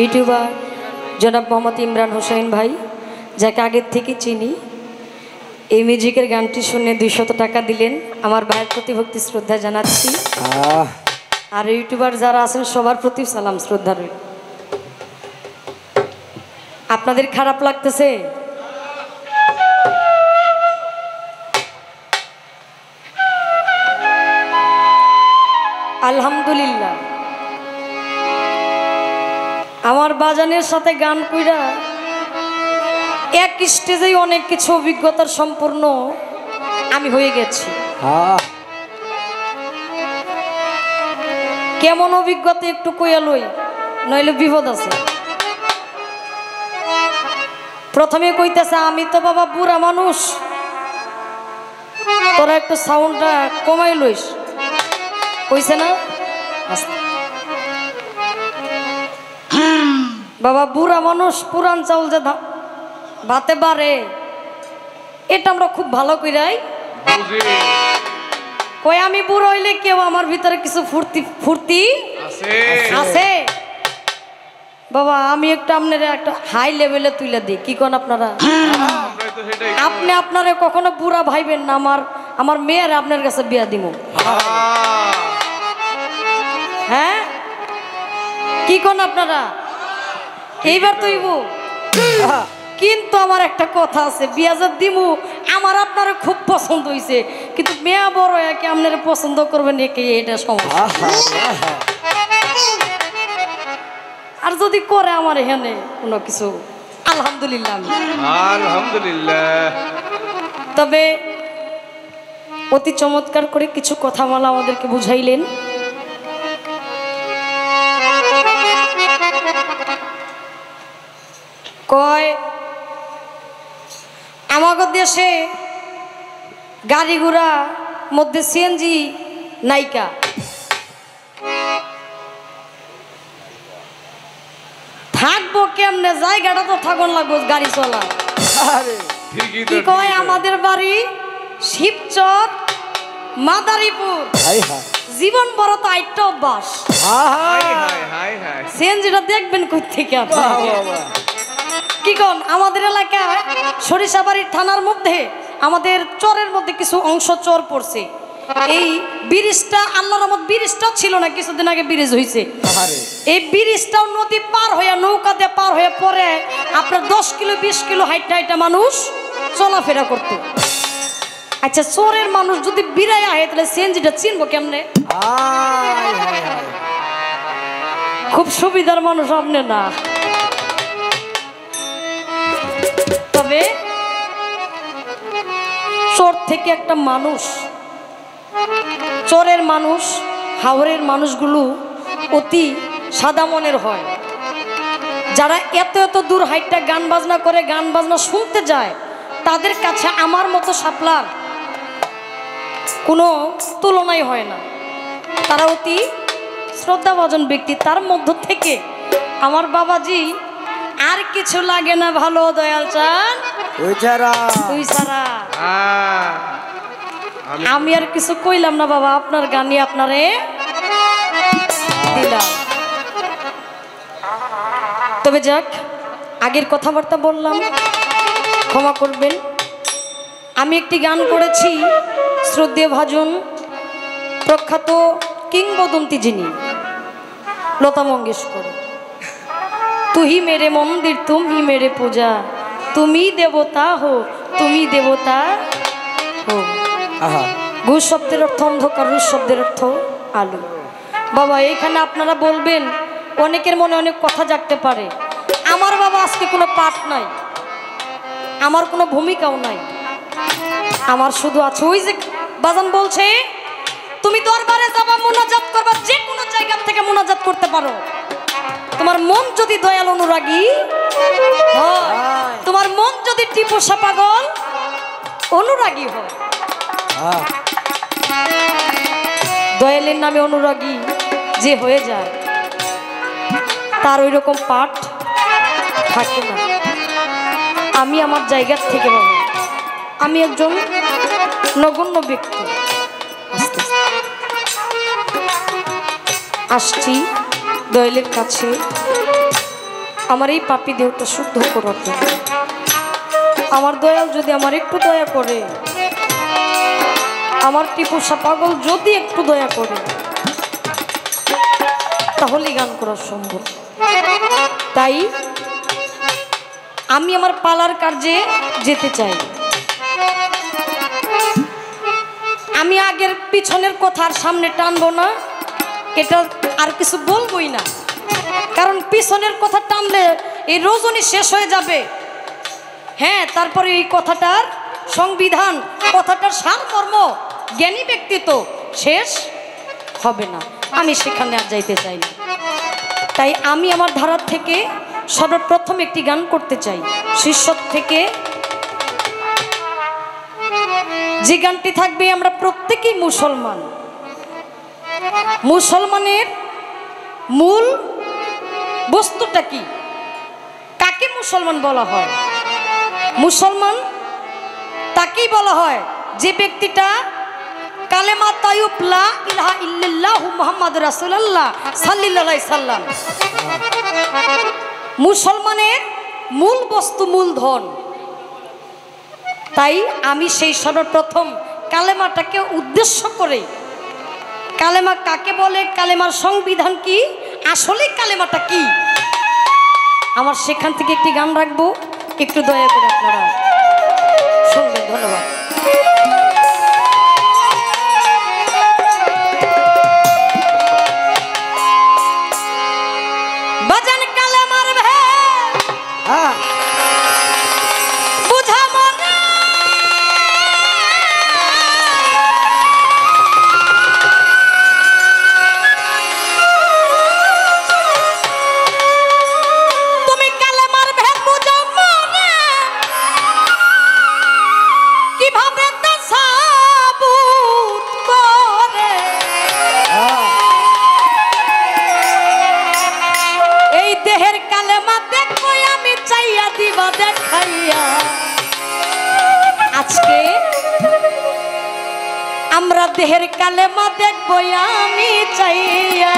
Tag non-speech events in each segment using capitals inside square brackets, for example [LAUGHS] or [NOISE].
YouTuber জনাব মোহাম্মদ ইমরান হোসেন ভাই যাকে আগের থেকে চিনি। এই মিউজিকের গানটি শুনে দুইশত টাকা দিলেন আমার ভাইয়ের প্রতি ভক্তি শ্রদ্ধা জানাচ্ছি। আর ইউটিউবার যারা আছেন সবার প্রতি সালাম শ্রদ্ধা রইল। আপনাদের খারাপ লাগতেছে? আলহামদুলিল্লাহ। আমার বাজানের সাথে গান কইরা এক স্টেজেই অনেক কিছু অভিজ্ঞতার সম্পূর্ণ আমি হয়ে গেছি। কেমন অভিজ্ঞতা একটু কইয়া লই নইলে বিপদ আছে। প্রথমে কইতেছে আমি তো বাবা বুড়া মানুষ। তোরা একটু সাউন্ডটা কমাই লইস। কইছে না? আস্তে। বাবা বুড়া মানুষ পুরান চাউল যে ভাতে বাড়ে এটা আমরা খুব ভালো কইরাই। বুঝি। কই আমি বুড়ো হইলে কেউ আমার ভিতরে কিছু ফুর্তি ফুর্তি আছে। বাবা আমি একটু আপনার একটা হাই লেভেলে তুলে দিই কি কোন আপনারা? আপনি আপনারে কখনো বুড়া ভাইবেন না আমার আমার মেয়ের আপনার কাছে বিয়া দিব। হ্যাঁ? কি কোন আপনারা? এইবার তো ইবু কিন্তু আমার একটা কথা আছে বিয়া যে দিমু আমার আপনার খুব পছন্দ হয়েছে কিন্তু মেয়া বড় একে আপনারা পছন্দ করবেন একে এটা সমস্যা। আর যদি করে আমার এখানে কোনো কিছু আলহামদুলিল্লাহ আমি। আলহামদুলিল্লাহ তবে অতি চমৎকার করে কিছু কথা বলা আমাদেরকে বুঝাইলেন কয় আমাগো দেশে গাড়ি ঘোড়া মধ্যে সিএনজি নাইকা। থাকব কেমনে? জায়গাটা তো থাকুন লাগবো গাড়ি চলা। আরে, ঠিকই তো কি কয় আমাদের বাড়ি? শিবচর মাদারীপুর। হাই হাই। জীবন বড় তো আইটা অভ্যাস। আহা, হাই। হাই হাই হাই সিএনজিটা দেখবেন কই থেকে কি কোন? আমাদের এলাকায় সরিষাবাড়ির থানার মধ্যে আমাদের চরের মধ্যে কিছু অংশ চর পড়ছে। এই ব্রিজটা আল্লাহর রহমত ব্রিজটা ছিল না কিছুদিন আগে ব্রিজ হয়েছে এই ব্রিজটাও নদী পার হইয়া নৌকা দিয়ে পার হয়ে পরে আপনার দশ কিলো বিশ কিলো হাইটা হাইটা মানুষ চলাফেরা করতো। আচ্ছা চোরের মানুষ যদি বিরাই আহে তাহলে সিএনজিটা চিনবো কেমনে। খুব সুবিধার মানুষ আপনি না। তবে চোর থেকে একটা মানুষ। চোরের মানুষ, হাওরের মানুষগুলো অতি সাদা মনের হয়। যারা এত এত দূর হাইটটা গান বাজনা করে, গান বাজনা শুনতে যায়, তাদের কাছে আমার মতো সাপলার কোনো তুলনাই হয় না। তারা অতি শ্রদ্ধাভাজন ব্যক্তি। তার মধ্য থেকে আমার বাবাজি আর কিছু লাগে না ভালো দয়াল চান? তুই সারা আমি আমি আর কিছু কইলাম না বাবা আপনার গানি আপনারে দিলাম। তবে যাক আগের কথাবার্তা বললাম ক্ষমা করবেন। আমি একটি গান করেছি শ্রদ্ধে ভাজন প্রখ্যাত কিংবদন্তি যিনি লতা মঙ্গেশকর। তুই মেরে মন্দির তুমি মেরে পূজা। তুমি দেবতা হো তুমি দেবতা হো। ঘু শব্দের অর্থ অন্ধকার রুশ শব্দের অর্থ আলো। বাবা এইখানে আপনারা বলবেন অনেকের মনে অনেক কথা জাগতে পারে। আমার বাবা আজকে কোনো পাঠ নাই। আমার কোনো ভূমিকাও নাই। আমার শুধু আছে ওই যে বাজান বলছে তুমি দরবারে যাবা মোনাজাত করবা যে কোনো জায়গা থেকে মোনাজাত করতে পারো। তোমার মন যদি দয়াল অনুরাগী হয় তোমার মন যদি টিপুসা পাগল অনুরাগী হয়। দয়ালের নামে অনুরাগী যে হয়ে যায় তার ওই রকম পাঠ থাকে না। আমি আমার জায়গার থেকে বাবা আমি একজন নগণ্য ব্যক্তি। আসছি। দয়ালের কাছে আমার এই পাপি দেহটা শুদ্ধ করার জন্য। আমার দয়াল যদি আমার একটু দয়া করে, আমার টিপুসা পাগল যদি একটু দয়া করে, তাহলেই গান করা সম্ভব। তাই আমি আমার পালার কার্যে যেতে চাই। আমি আগের পিছনের কথা আর সামনে টানবো না। এটা আর কিছু বলবোই না। কারণ পিছনের কথা টানলে এই রজনী শেষ হয়ে যাবে। হ্যাঁ তারপরে এই কথাটার সংবিধান, কথাটার সারমর্ম জ্ঞানী ব্যক্তিত্ব শেষ হবে না। আমি সেখানে আর যাইতে চাই না। তাই আমি আমার ধারার থেকে সর্বপ্রথম একটি গান করতে চাই। শীর্ষক থেকে যে গানটি থাকবে আমরা প্রত্যেকেই মুসলমান। মুসলমানের মূল বস্তুটা কি? কাকে মুসলমান বলা হয়? মুসলমান তাকেই বলা হয় যে ব্যক্তিটা কালেমা তায়ুব লা ইলাহা ইল্লাল্লাহু মুহাম্মদ রাসূলুল্লাহ সাল্লাল্লাহু সাল্লাম। মুসলমানের মূল বস্তু মূলধন তাই আমি সেই সর্বপ্রথম কালেমাটাকে উদ্দেশ্য করে কালেমা কাকে বলে? কালেমার সংবিধান কি? আসলে কালেমাটা কি? আমার সেখান থেকে একটি গান রাখব। একটু দয়া করে আপনারা শুনবেন। ধন্যবাদ। দেহের কালেমা দেখব আমি চাইয়া।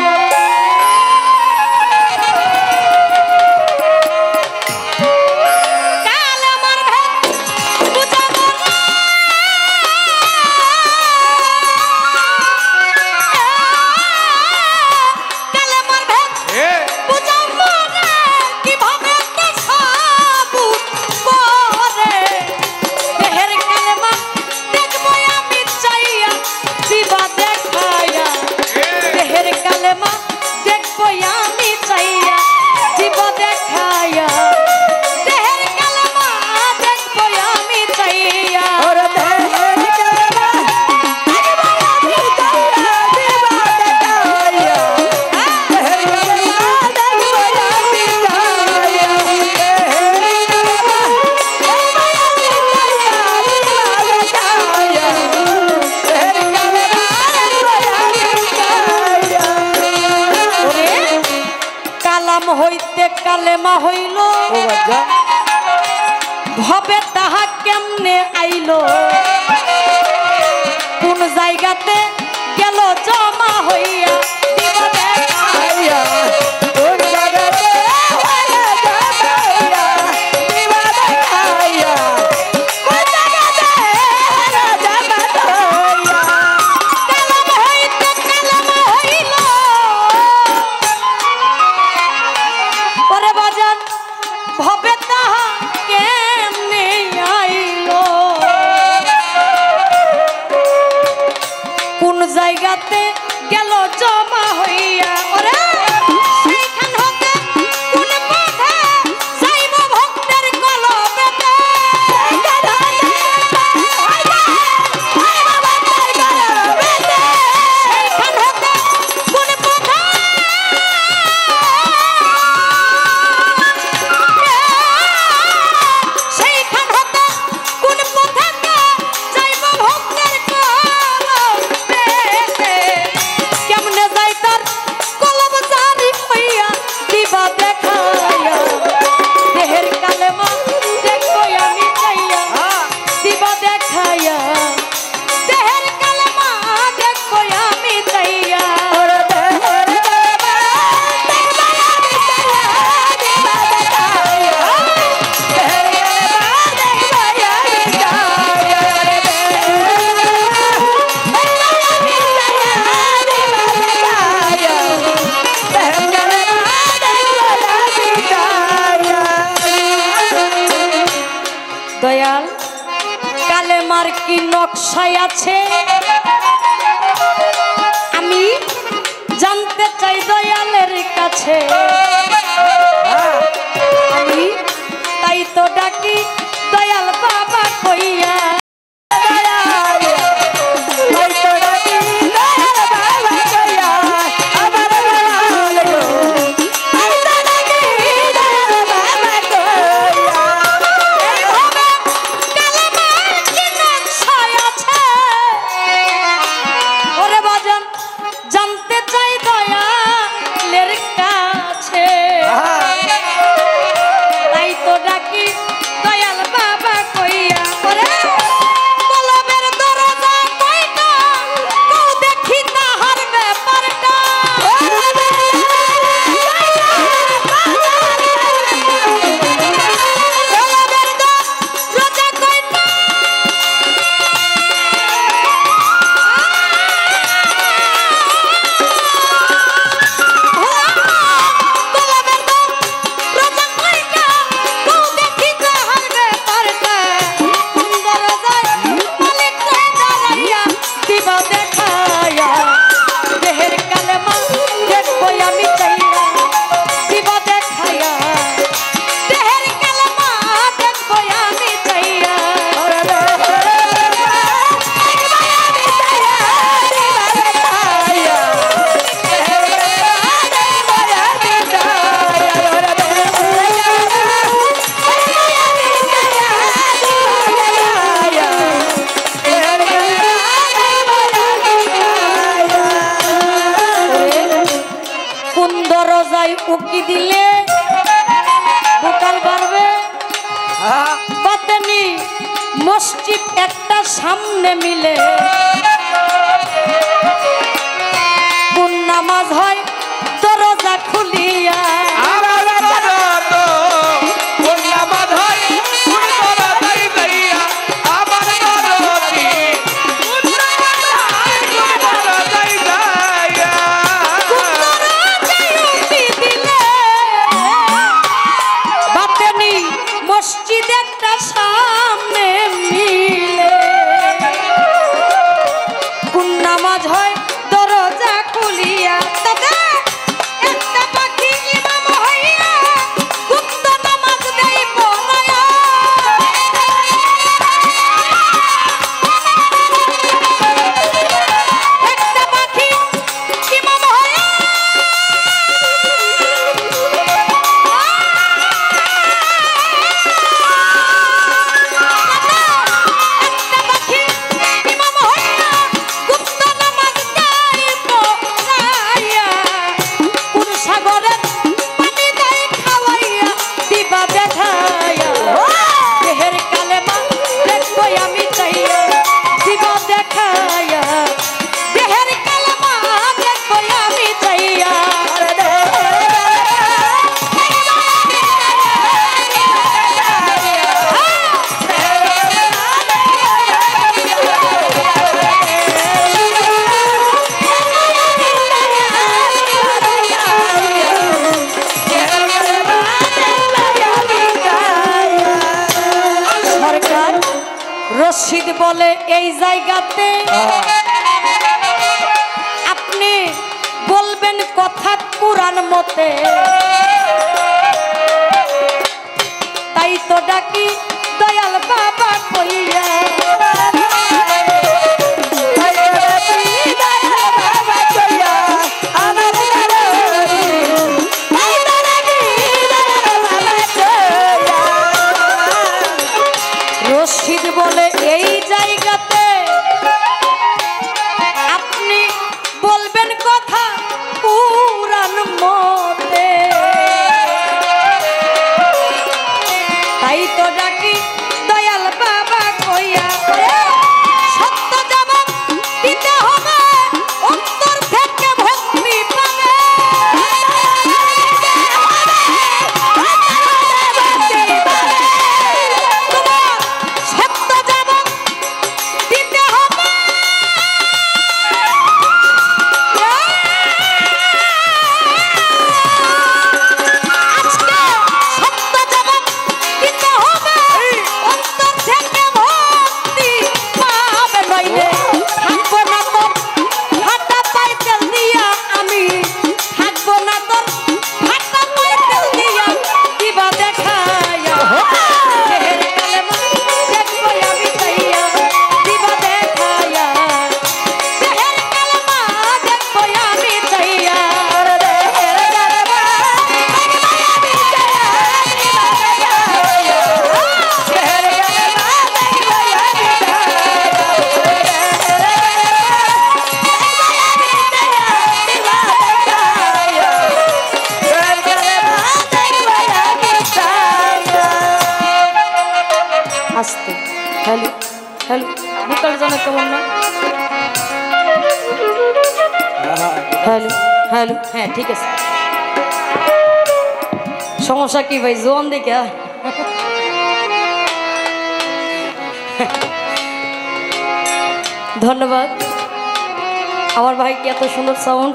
এত সুন্দর সাউন্ড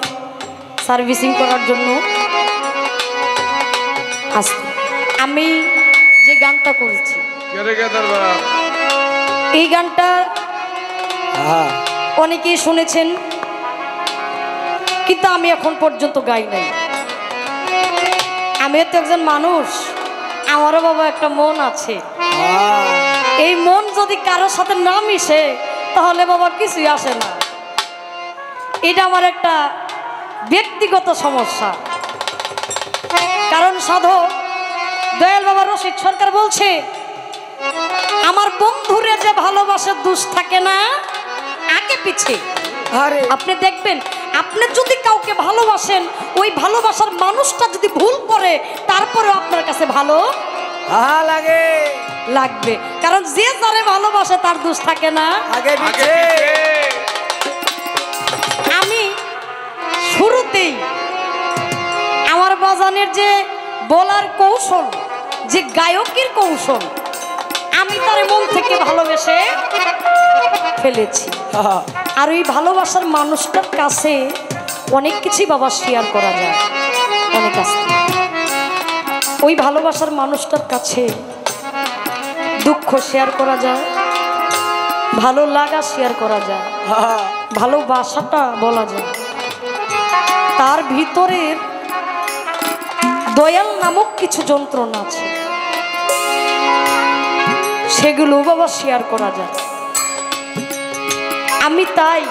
সার্ভিসিং করার জন্য আসতে আমি যে গানটা করেছি এই গানটা অনেকেই শুনেছেন কিন্তু আমি এখন পর্যন্ত গাই নাই। আমিও তো একজন মানুষ আমারও বাবা একটা মন আছে। এই মন যদি কারোর সাথে না মিশে তাহলে বাবা কিছুই আসে না। এটা আমার একটা ব্যক্তিগত সমস্যা। কারণ সাধক দয়াল বাবা রশিদ সরকার বলছে আমার বন্ধুরে যে ভালোবাসে দুষ থাকে না আগে পিছে। আরে। আপনি দেখবেন আপনি যদি কাউকে ভালোবাসেন ওই ভালোবাসার মানুষটা যদি ভুল করে তারপরে আপনার কাছে ভালো লাগে। লাগবে। কারণ যে যারে ভালোবাসে তার দোষ থাকে না। আগে পিছে। বাজানের যে বলার কৌশল যে গায়কের কৌশল আমি তার মন থেকে ভালোবেসে ফেলেছি। [LAUGHS] আর ওই ভালোবাসার মানুষটার কাছে অনেক কিছুই বাবা শেয়ার করা যায় অনেক আছে। ওই ভালোবাসার মানুষটার কাছে দুঃখ শেয়ার করা যায় ভালো লাগা শেয়ার করা যায় [LAUGHS] ভালোবাসাটা বলা যায়। তার ভিতরের দয়াল নামক কিছু যন্ত্রণা আছে। সেগুলো বাবা শেয়ার করা যায় আমি তাই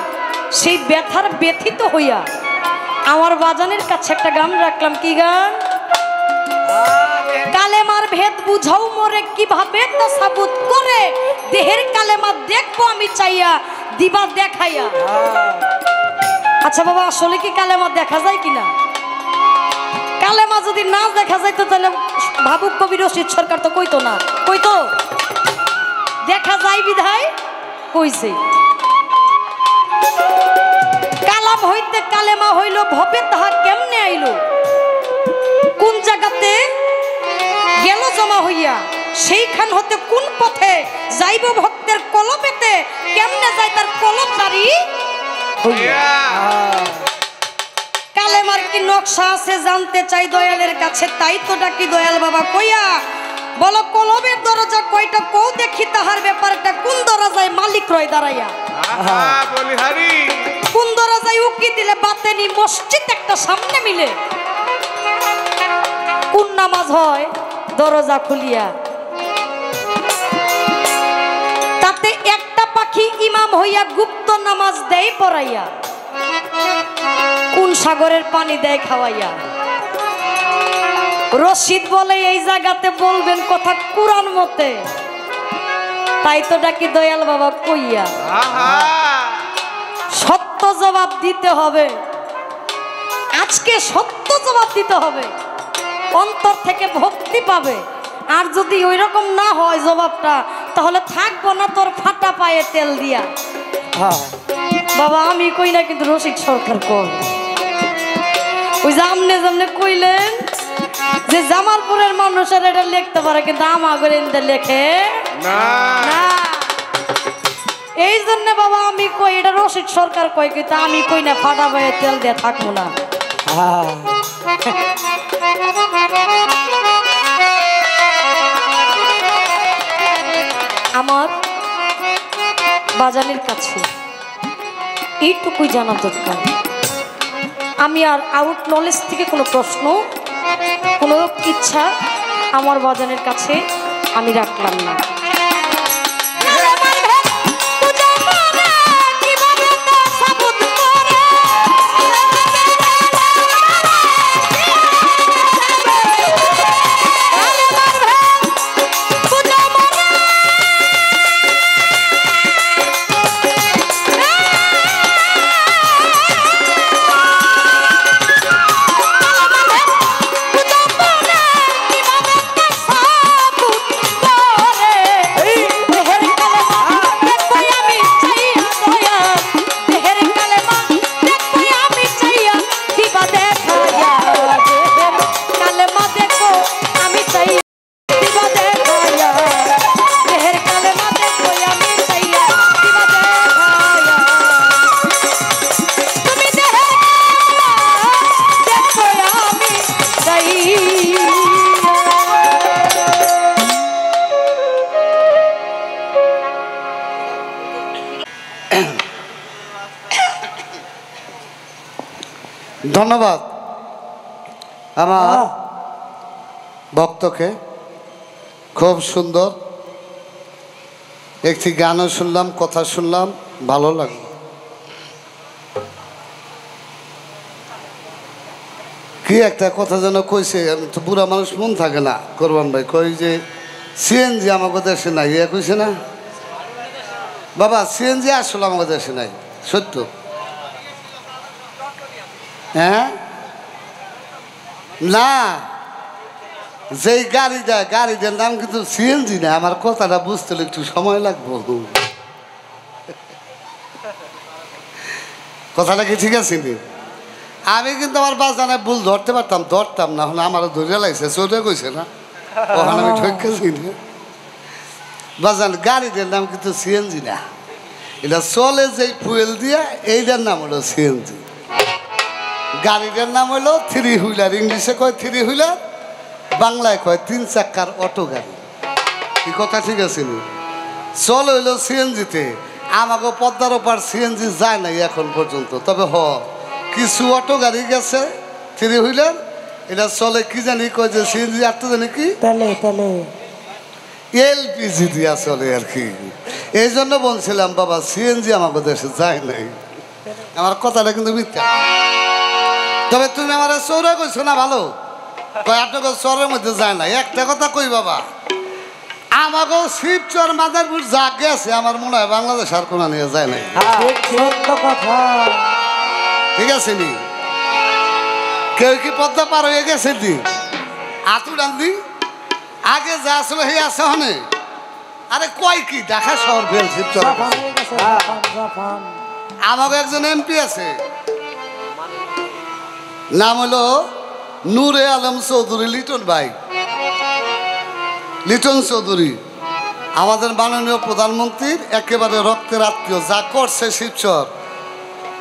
সেই ব্যথার ব্যথিত হইয়া আমার বাজানের কাছে একটা গান রাখলাম। কি গান? কালেমার ভেদ বুঝাও মোরে কীভাবে তা সাবুত করে? দেহের কালেমা দেখব আমি চাইয়া, দিবা দেখাইয়া। আচ্ছা বাবা, আসলে কি কালেমা দেখা যায় কিনা? কালেমা যদি না দেখা যাইতো তাহলে ভাবুক কবি রশিদ সরকার তো কইতো না। কইতো? দেখা যায় বিধায় কইছে। কালাম হইতে কালেমা হইল ভবে তাহা কেমনে আইলো? কোন জায়গাতে গেল জমা হইয়া সেইখান হতে কোন পথে যাইব ভক্তের কলপেতে কেমনে যায় তার কলম জারি হইয়া ইয়া কালেমার কি নকশা আছে জানতে চাই দয়ালের কাছে? তাই তো ডাকি দয়াল বাবা কইয়া বলো কলমের দরজা কয়টা কৌ দেখি তাহার ব্যাপারটা। কোন দরজায় মালিক রয় দাঁড়াইয়া? কোন দরজায় উকি দিলে বাতেনি মসজিদ একটা সামনে মিলে? কোন নামাজ হয়? দরজা খুলিয়া। তাতে একটা পাখি ইমাম হইয়া গুপ্ত নামাজ দেয় পড়াইয়া। কোন সাগরের পানি দেয় খাওয়াইয়া? রশিদ বলে এই জায়গাতে বলবেন কথা কুরআন মতে। তাই তো ডাকি দয়াল বাবা কইয়া। সত্য জবাব দিতে হবে। আজকে সত্য জবাব দিতে হবে। অন্তর থেকে ভক্তি পাবে। আর যদি ওই রকম না হয় জবাবটা তাহলে থাকব না তোর ফাটা পায়ে তেল দিয়া। হ্যাঁ বাবা আমি কই না কিন্তু রসিক সরকার কর। ওই যে আমনে জামনে কইলেন যে জামালপুরের মানুষের এটা লিখতে পারে কিন্তু আমাগর লেখে না। এই জন্য বাবা আমি কই এটা রসিদ সরকার কই কিন্তু আমি কই না ফাটা পায়ে তেল দিয়ে থাকব না। হ্যাঁ। আমার বাজানের কাছে। এইটুকুই জানা দরকার। আমি আর আউট নলেজ থেকে কোনো প্রশ্ন, কোনো ইচ্ছা আমার বাজানের কাছে আমি রাখলাম না। সুন্দর। একটি গানও শুনলাম, কথা শুনলাম, ভালো লাগল। কি একটা কথা যেন কইছে, আমি তো বুড়া মানুষ মন থাকে না, করবান ভাই কই যে, সিএনজি আমাকে দেশে নাই ইয়া কইছে না? বাবা, সিএনজি আসলে আমাকে দেশে নাই, সত্য? হ্যাঁ? না। যেই গাড়ি দেয় গাড়িটার নাম কিন্তু সিএনজি না, আমার কথাটা বুঝতে একটু সময় লাগবো। কথাটা কি ঠিক আছে আমি কিন্তু আমার বাজানে ভুল ধরতে পারতাম, ধরতাম না, হলে আমারও ধরে লাগছে চোরে কইছে না। ওখানে আমি ঠকেছি না। বাজান, গাড়িটার নাম কিন্তু সিএনজি না। এটা চলে যেই ফুয়েল দিয়ে, এইটার নাম হলো সিএনজি গাড়িটার নাম হলো থ্রি হুইলার ইংলিশে কয় থ্রি হুইলার বাংলায় কয় তিন চাক্কার অটো গাড়ি কি কথা ঠিক আছে চল হইল সিএনজিতে। আমাকে পদ্মার ওপার সিএনজি যায় নাই এখন পর্যন্ত। তবে হ কিছু অটো গাড়ি গেছে থ্রি হুইলার। এটা চলে কি জানি কয় যে সিএনজি আটটা জানি কি? এলপিজি দিয়া চলে আর কি। এই জন্য বলছিলাম বাবা সিএনজি আমাকে দেশে যায় নাই। আমার কথাটা কিন্তু মিথ্যা। তবে তুমি আমার চৌরা কইছো না ভালো? আপনাকে চরের মধ্যে যায় না। একটা কথা কই বাবা আমাকেও শিবচর মাদারপুর যা গেছে আমার মনে হয় বাংলাদেশ আর কোনো নিয়ে যায় নাই। ঠিক কথা। ঠিক আছে নি? কেউ কি পদ্মা পার হয়ে গেছে দি আতু ডান্দি আগে যা আসলে হে আছে হনে? আরে কয় কি ঢাকা শহর শিবচর। হয়ে আমাকে একজন এমপি আছে। নাম হলো নূরে আলম চৌধুরী লিটন ভাই। লিটন চৌধুরী আমাদের মাননীয় প্রধানমন্ত্রীর একেবারে রক্তের আত্মীয় যা করছে শিবচর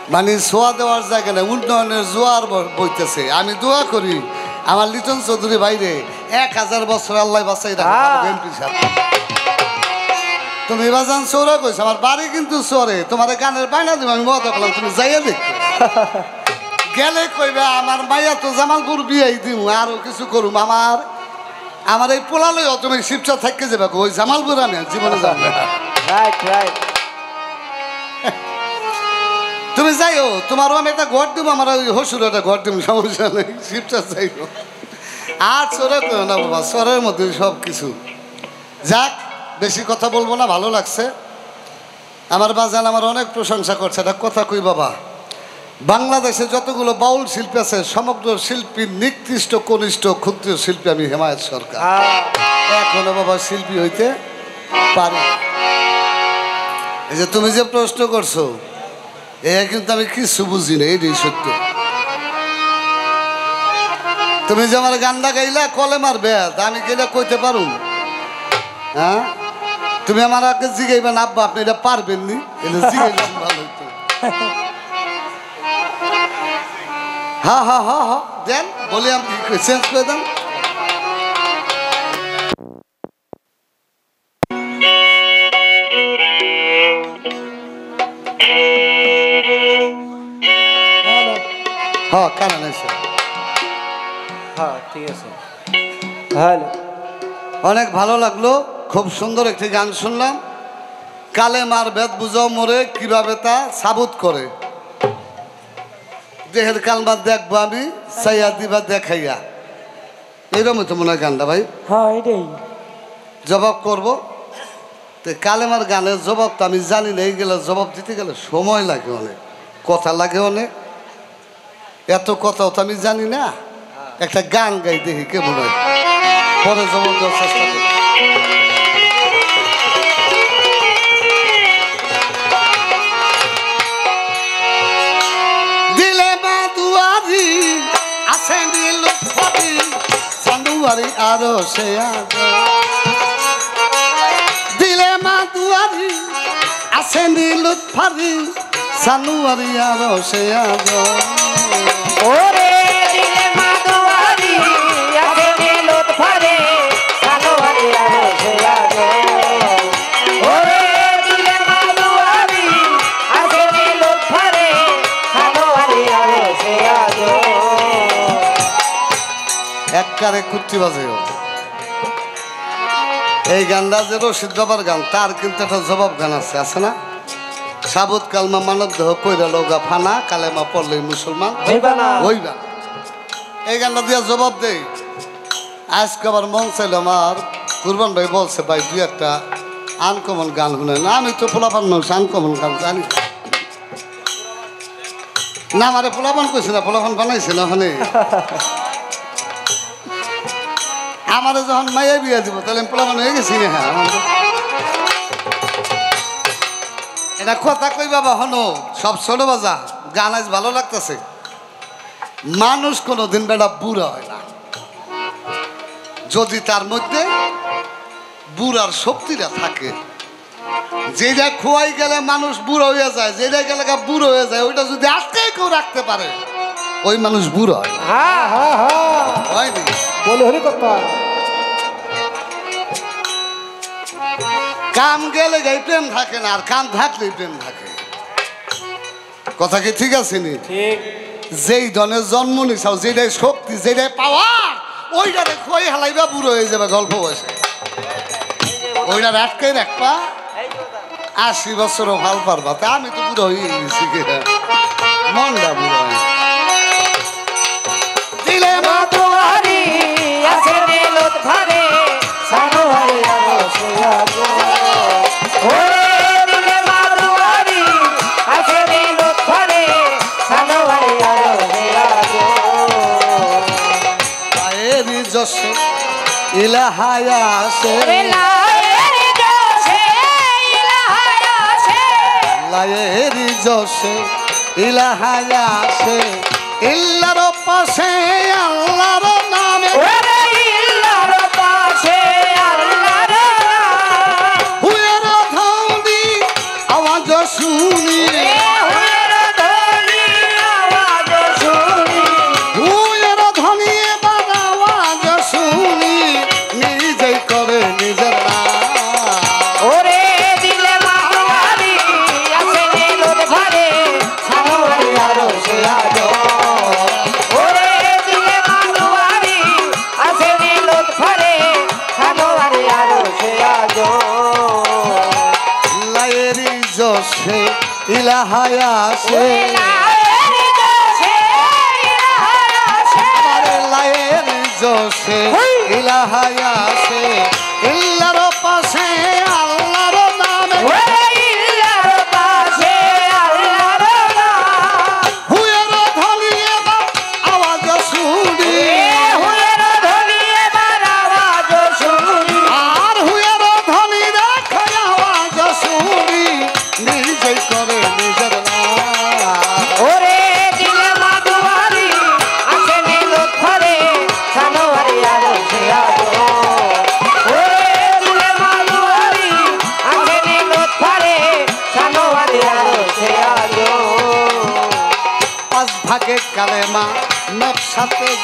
মানে ছোঁয়া দেওয়ার জায়গা নেই উন্নয়নের জোয়ার বইতেছে। আমি দোয়া করি আমার লিটন চৌধুরী বাইরে এক হাজার বছর আল্লাহ বাসাই রাখে সাহেব। তুমি বাজান চৌরা কইছো আমার বাড়ি কিন্তু চরে তোমার গানের বাইনা দিব আমি মত করলাম তুমি যাইয়া দেখো [LAUGHS] গেলে কইবা আমার মাইয়া তো জামালপুর বিয়াই দিম আরও কিছু করুম। আমার আমার এই পোলালয় তুমি শিবচা থাকতে যাবে ওই জামালপুর আমি জীবনে যাব তুমি যাইও তোমারও আমি একটা ঘর দিব আমার ওই হসুর একটা ঘর দিব সমস্যা নেই শিবচা যাইও। আর চোরে করো না বাবা চরের মধ্যে সব কিছু। যাক বেশি কথা বলব না ভালো লাগছে। আমার বাজান আমার অনেক প্রশংসা করছে এটা কথা কই বাবা? বাংলাদেশে যতগুলো বাউল শিল্পী আছে সমগ্র শিল্পীর নিকৃষ্ট কনিষ্ঠ ক্ষুদ্র শিল্পী আমি হেমায়ত সরকার। এখনও বাবা শিল্পী হইতে পারি। এই যে তুমি যে প্রশ্ন করছ এ কিন্তু আমি কিছু বুঝি না এটাই সত্য। তুমি যে আমার গান্ডা গাইলা কলে মারবে আমি গেলে কইতে পারুম হ্যাঁ তুমি আমার আগে জিগাইবা না আব্বা আপনি এটা পারবেন নি এটা জিগাইলে ভালো হইতো। [LAUGHS] হ্যাঁ হ্যাঁ হ্যাঁ হ্যাঁ দেন বলি আমি চেঞ্জ করে দেন। হ্যাঁ কারণ আছে হ্যাঁ ঠিক আছে। হ্যালো। অনেক ভালো লাগল খুব সুন্দর একটি গান শুনলাম। কালে মার বেদ বুঝাও মোরে কীভাবে তা সাবুত করে? দেহের কালমা দেখব আমি সাইয়া দিবা দেখাইয়া। এইরকম তো মনে হয় গানটা ভাই। হ্যাঁ এটাই। জবাব করব? তো কালেমার গানের জবাব তো আমি জানি না এই গেলে জবাব দিতে গেলে সময় লাগে অনেক কথা লাগে অনেক। এত কথাও তো আমি জানি না। একটা গান গাই দেখি কেমন হয়। পরে জবাব দেওয়ার চেষ্টা করি সানুয়ারি আরও সে দিলে মা দুয়ারি আছে নীল ফারি সানুয়ারি আরও সে ওরে এককারে কুত্তি বাজে এই গানটা যে রশিদ বাবার গান তার কিন্তু একটা জবাব গান আছে আছে না? সাবুত কালমা মানব দেহ কইরা লগা ফানা কালেমা পড়লে মুসলমান। হইবা। এই গানটা দিয়া জবাব দেই। আজকে আবার মন চাইল আমার কুরবান ভাই বলছে ভাই দুই একটা আনকমন গান শুনে না আমি তো পোলাপান মানুষ আনকমন গান জানি। না আমারে পোলাপান কইছে না পোলাপান বানাইছে না ওখানে? [LAUGHS] আমারে যখন মাইয়া বিয়া দিব তাহলে আমি পোলাপান হয়ে গেছি। না হ্যাঁ এটা কথা কই বাবা হনো সব ছোট বাজা গান আজ ভালো লাগতেছে। মানুষ কোনোদিন বেটা বুড়া হয় না। যদি তার মধ্যে বুড়ার শক্তিটা থাকে যেটা খোয়াই গেলে মানুষ বুড়ো হয়ে যায় যেটা গেলে বুড়ো হয়ে যায় ওইটা যদি আজকে কেউ রাখতে পারে ওই মানুষ বুড়ো হয় বলে হরি কথা। কাম গেলে গাই প্রেম থাকে না আর কাম থাকলেই প্রেম থাকে। কথা কি ঠিক আছে নি? ঠিক। যেই ধনের জন্ম নিছাও যেটাই শক্তি যেটাই পাওয়ার ওইটারে খোয়াই হালাইবা বুড়ো হয়ে যাবে গল্প বয়সে ওইটা আটকে রাখবা আশি বছরও ভালো পারবা তা আমি তো বুড়ো হয়ে গেছি। মনটা বুড়ো হয় দিলে মা! ইলাহায়া সে লায়েরি যশে ইলাহায়া ইল্লার পাশে আল্লাহর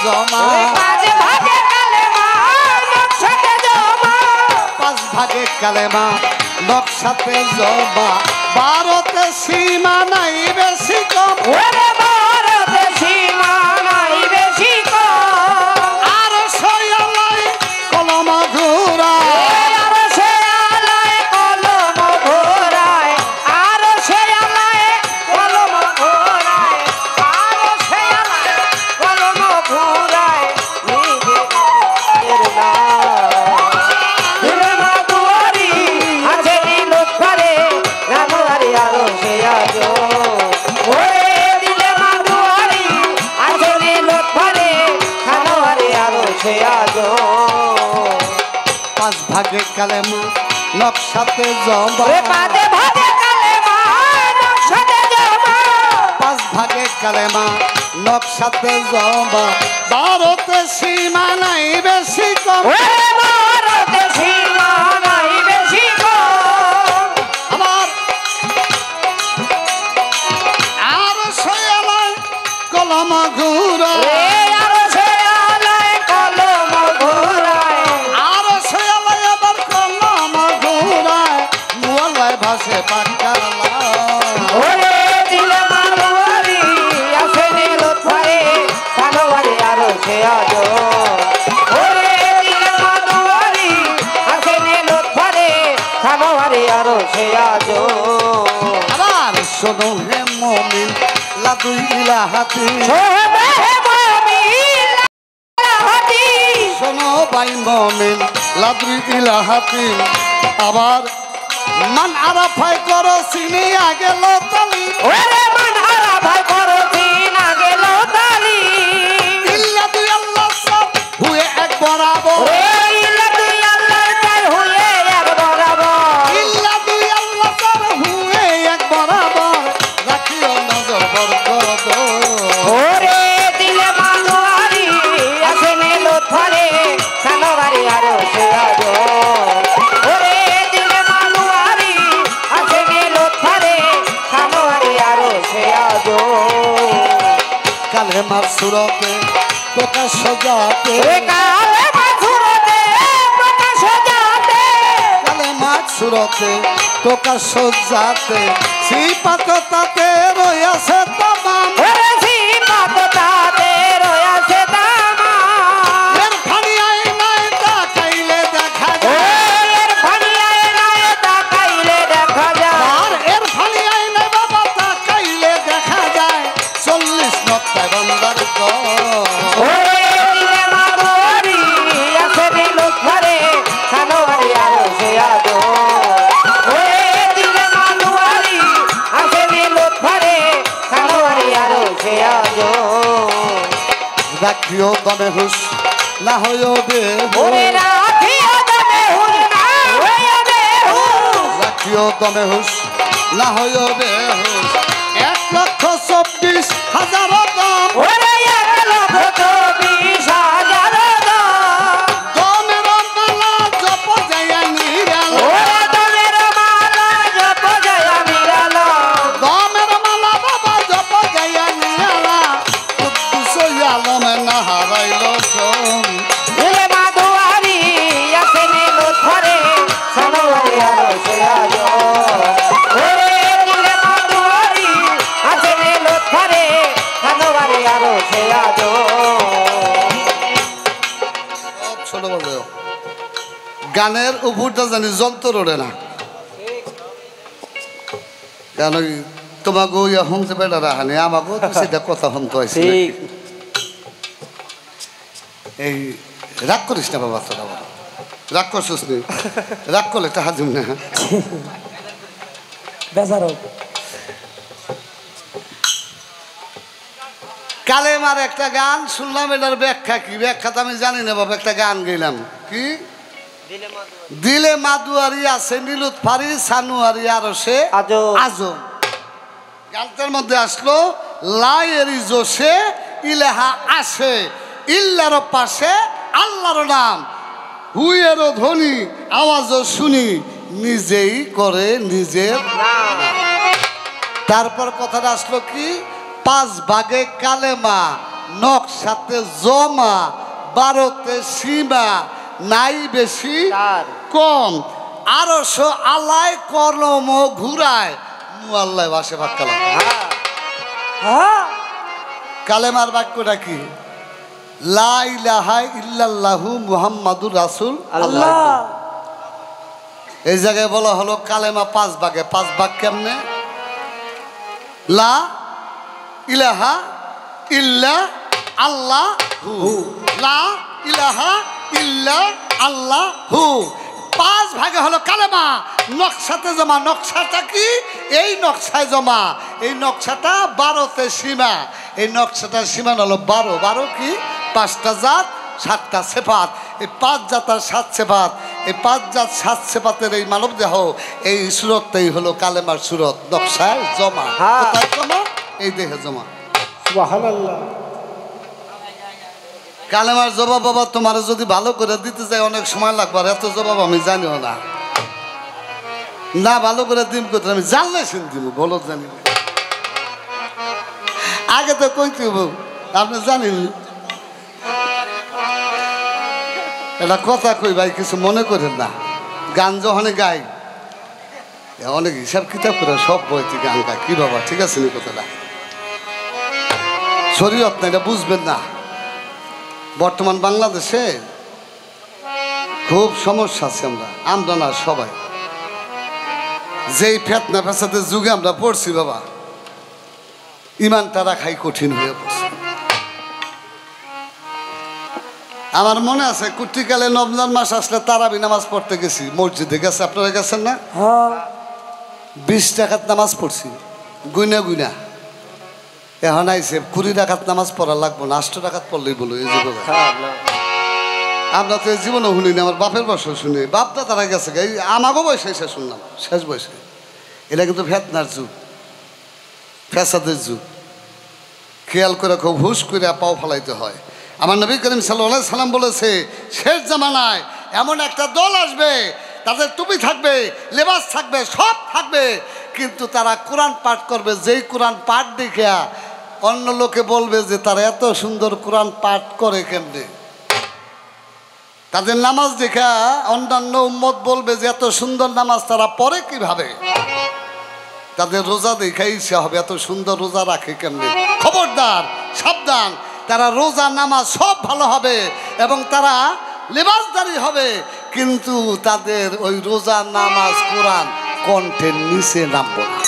জমা। পাঁচ ভাগে কালেমা নকশাতে জমা। ভারতে সীমা নাই বেশি কম। নকশাতে পাঁচ ভাগে কালেমা নকশাতে জমা। ভারতে সীমা নাই বেশি কম। লাহাতি। শোনো বাই মমিন লাদ্রি ইলাহাতি আবার মান আরাফাই করো সিনে গেল তালি। মান হারা ভাই সুরতে প্রকাশ যাতে সেই তাতে রয়েছে তামাম রাখিও দমে হুস না হইও বে রাখিও দমে হুস না হইও বে এক লক্ষ চব্বিশ হাজার দাম। জানি যন্ত্র ওড়ে না। কেন তোমাকে ইয়া আমাকেও তো সেটা কথা শুনতে হয়েছে এই রাগ করিস না বাবা তোরা রাগ করছিস নি? রাগ করলে টাকা দিব না। বেজারো কালেমার একটা গান শুনলাম এটার ব্যাখ্যা কি? ব্যাখ্যা তো আমি জানি না বাবা একটা গান গেলাম। কি? দিলে মাদুয়ারি আছে নীলুত ফারি সানুয়ারি আরও সে আজো আজম। গানটার মধ্যে আসলো লাইয়ের জোশে ইলেহা আসে ইল্লার পাশে আল্লাহর নাম। হুইয়েরও ধ্বনি আওয়াজও শুনি নিজেই করে নিজের তারপর কথাটা আসলো কি? পাঁচ ভাগে কালেমা নকশাতে জমা বারোতে সীমা নাই বেশি। কম। আরশো আলায় কলম ঘুরায়। মুআল্লায় বাসে ভাগ কালাম হ্যাঁ। কালেমার বাক্যটা কি? লা ইলাহা ইল্লাল্লাহু মুহাম্মাদুর রাসূল। আল্লাহ। এই জায়গায় বলা হলো কালেমা পাঁচ ভাগে। পাঁচ ভাগ কেমনে? লা ইলাহা ইল্লা আল্লাহ লা ইলাহা ইল্লা আল্লাহ। হু পাঁচ ভাগে হলো কালেমা। নকশাতে জমা। নকশাটা কি? এই নকশায় জমা। এই নকশাটা বারোতে সীমা। এই নকশাটার সীমা হলো বারো। বারো কি? পাঁচটা জাত সাতটা সেফাত। এই পাঁচ জাত আর সাত সেফাত। এই পাঁচ জাত সাত সেফাতের এই মানব দেহ এই সুরতটাই হলো কালেমার সুরত। নকশায় জমা। হ্যাঁ। কোথায় জমা? এই দেহে জমা। কালেমার জবাব বাবা তোমার যদি ভালো করে দিতে যাই অনেক সময় লাগবে, আর এত জবাব আমি জানিও না। না ভালো করে দিম কোথায় আমি জানলে শুন দিব, বলো জানি। আগে তো কইতে হব আপনি জানেন এটা কথা কই ভাই, কিছু মনে করেন না। গান যখন গাই অনেক হিসাব কিতাব করে সব বইতে গান গায়। কি বাবা, ঠিক আছে কথাটা? শরীয়ত না, এটা বুঝবেন না। বর্তমান বাংলাদেশে খুব সমস্যা আছে আমরা আমরা না সবাই। যেই ফেতনা ফেসাদের যুগে আমরা পড়ছি বাবা ইমানটা রাখাই কঠিন হয়ে পড়ছে। আমার মনে আছে কুর্তিকালে রমজান মাস আসলে তারাবি নামাজ পড়তে গেছি মসজিদে গেছে আপনারা গেছেন না? হ্যাঁ। বিশ টাকাত নামাজ পড়ছি গুইনা গুইনা। এখন আইসে কুড়ি টাকাত নামাজ পড়া লাগবো না আষ্ট টাকাত পড়লেই বলো এই যুগে আমরা তো এই জীবনে শুনি না আমার বাপের বয়সে শুনি। বাপটা তারা গেছে এই আমাকেও বয়সে এসে শুনলাম শেষ বয়সে। এটা কিন্তু ফেতনার যুগ ফ্যাসাদের যুগ। খেয়াল করে খুব হুশ করে পাও ফালাইতে হয়। আমার নবী করিম সাল্লাহ সাল্লাম বলেছে শেষ জামানায় এমন একটা দল আসবে তাদের টুপি থাকবে, লেবাস থাকবে, সব থাকবে। কিন্তু তারা কোরআন পাঠ করবে, যেই কোরআন পাঠ দেখিয়া অন্য লোকে বলবে যে তারা এত সুন্দর কোরআন পাঠ করে কেমনে? তাদের নামাজ দেখা অন্যান্য উম্মত বলবে যে এত সুন্দর নামাজ তারা পড়ে কীভাবে? তাদের রোজা দেখে ইচ্ছা হবে, এত সুন্দর রোজা রাখে কেমনে? খবরদার, সাবধান। তারা রোজা, নামাজ সব ভালো হবে এবং তারা লেবাসদারি হবে। কিন্তু তাদের ওই রোজা নামাজ কোরআন কণ্ঠের নিচে নামবো না।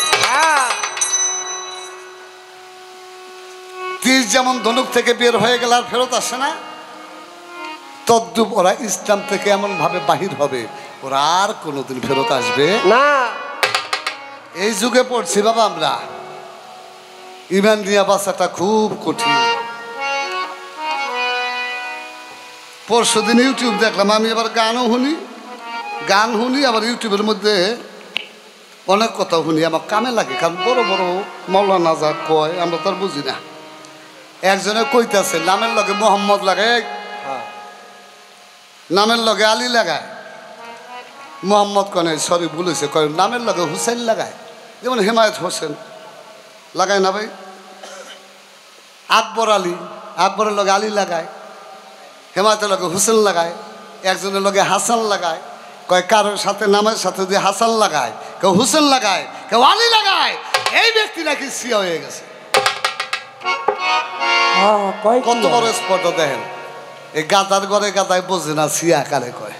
তীর যেমন ধনুক থেকে বের হয়ে গেল আর ফেরত আসে না তদ্রুপ ওরা ইসলাম থেকে এমনভাবে বাহির হবে ওরা আর কোনোদিন ফেরত আসবে না। এই যুগে পড়ছি বাবা আমরা। ইমান দিয়া বাঁচাটা খুব কঠিন। পরশু দিন ইউটিউব দেখলাম আমি আবার গানও শুনি গান শুনি আবার ইউটিউবের মধ্যে অনেক কথা শুনি আমার কামে লাগে কারণ বড় বড় মৌলানা যা কয় আমরা তো আর বুঝি না। একজনে কইতাছে নামের লগে মোহাম্মদ লাগে নামের লগে আলী লাগায়। মোহাম্মদ কনে সরি বলেছে কয় নামের লগে হুসেন লাগায়। যেমন হেমায়ত হোসেন লাগায় না ভাই। আকবর আলী আকবরের লগে আলী লাগায়। হেমায়তের লগে হুসেন লাগায় একজনের লগে হাসান লাগায় কয় কারোর সাথে নামের সাথে যদি হাসান লাগায় কেউ হুসেন লাগায় কেউ আলী লাগায় এই ব্যক্তি নাকি সিয়া হয়ে গেছে। কত বড় স্পর্ধা দেখেন? এই গাদার ঘরে গাদায় বোঝে না সিয়া কারে কয়।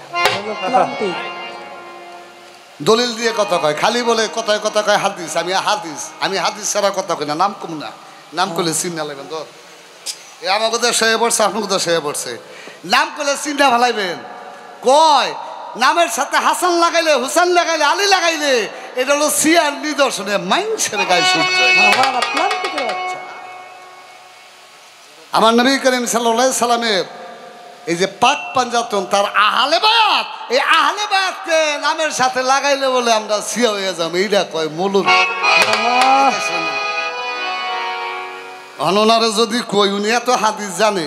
দলিল দিয়ে কথা কয় খালি বলে কথায় কথা কয় হাদিস আমি হাদিস আমি হাদিস ছাড়া কথা কই না নাম কম না। নাম করলে চিন্তা লাগবেন তো। এ আমাকে সয়ে পড়ছে আপনাকে সয়ে পড়ছে। নাম করলে চিন্তা ভালাইবেন। কয় নামের সাথে হাসান লাগাইলে হুসান লাগাইলে আলী লাগাইলে এটা হলো সিয়ার নিদর্শনে মাইন্সের গায়ে সূর্য। আমার নবী করিম সাল্লাহ সাল্লামের এই যে পাক পাঞ্জাতন তার আহলে বায়াত এই আহলে বায়াতকে নামের সাথে লাগাইলে বলে আমরা সিয়া হয়ে যাব। এইটা কয় মূলুর অননারে যদি কই উনি এত হাদিস জানে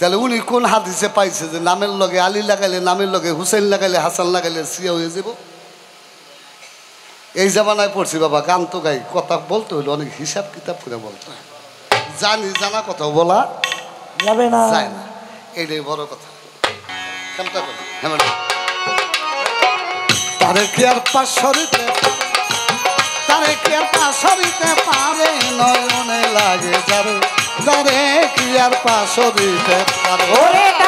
তাহলে উনি কোন হাদিসে পাইছে যে নামের লগে আলী লাগাইলে নামের লগে হুসেন লাগাইলে হাসান লাগাইলে সিয়া হয়ে যাব? এই জামানায় পড়ছি বাবা গান তো গাই কথা বলতে হইলে অনেক হিসাব কিতাব করে বলতে হয়। জানি জানা কথা বলা যাবে না। যায় না। এইটাই বড় কথা। কেমটা হ্যাঁ তারে কি আর পাশরিতে তারে কি আর পাশরিতে পারে নয়নে লাগে যারে কি আর পাশরিতে পারে ওরে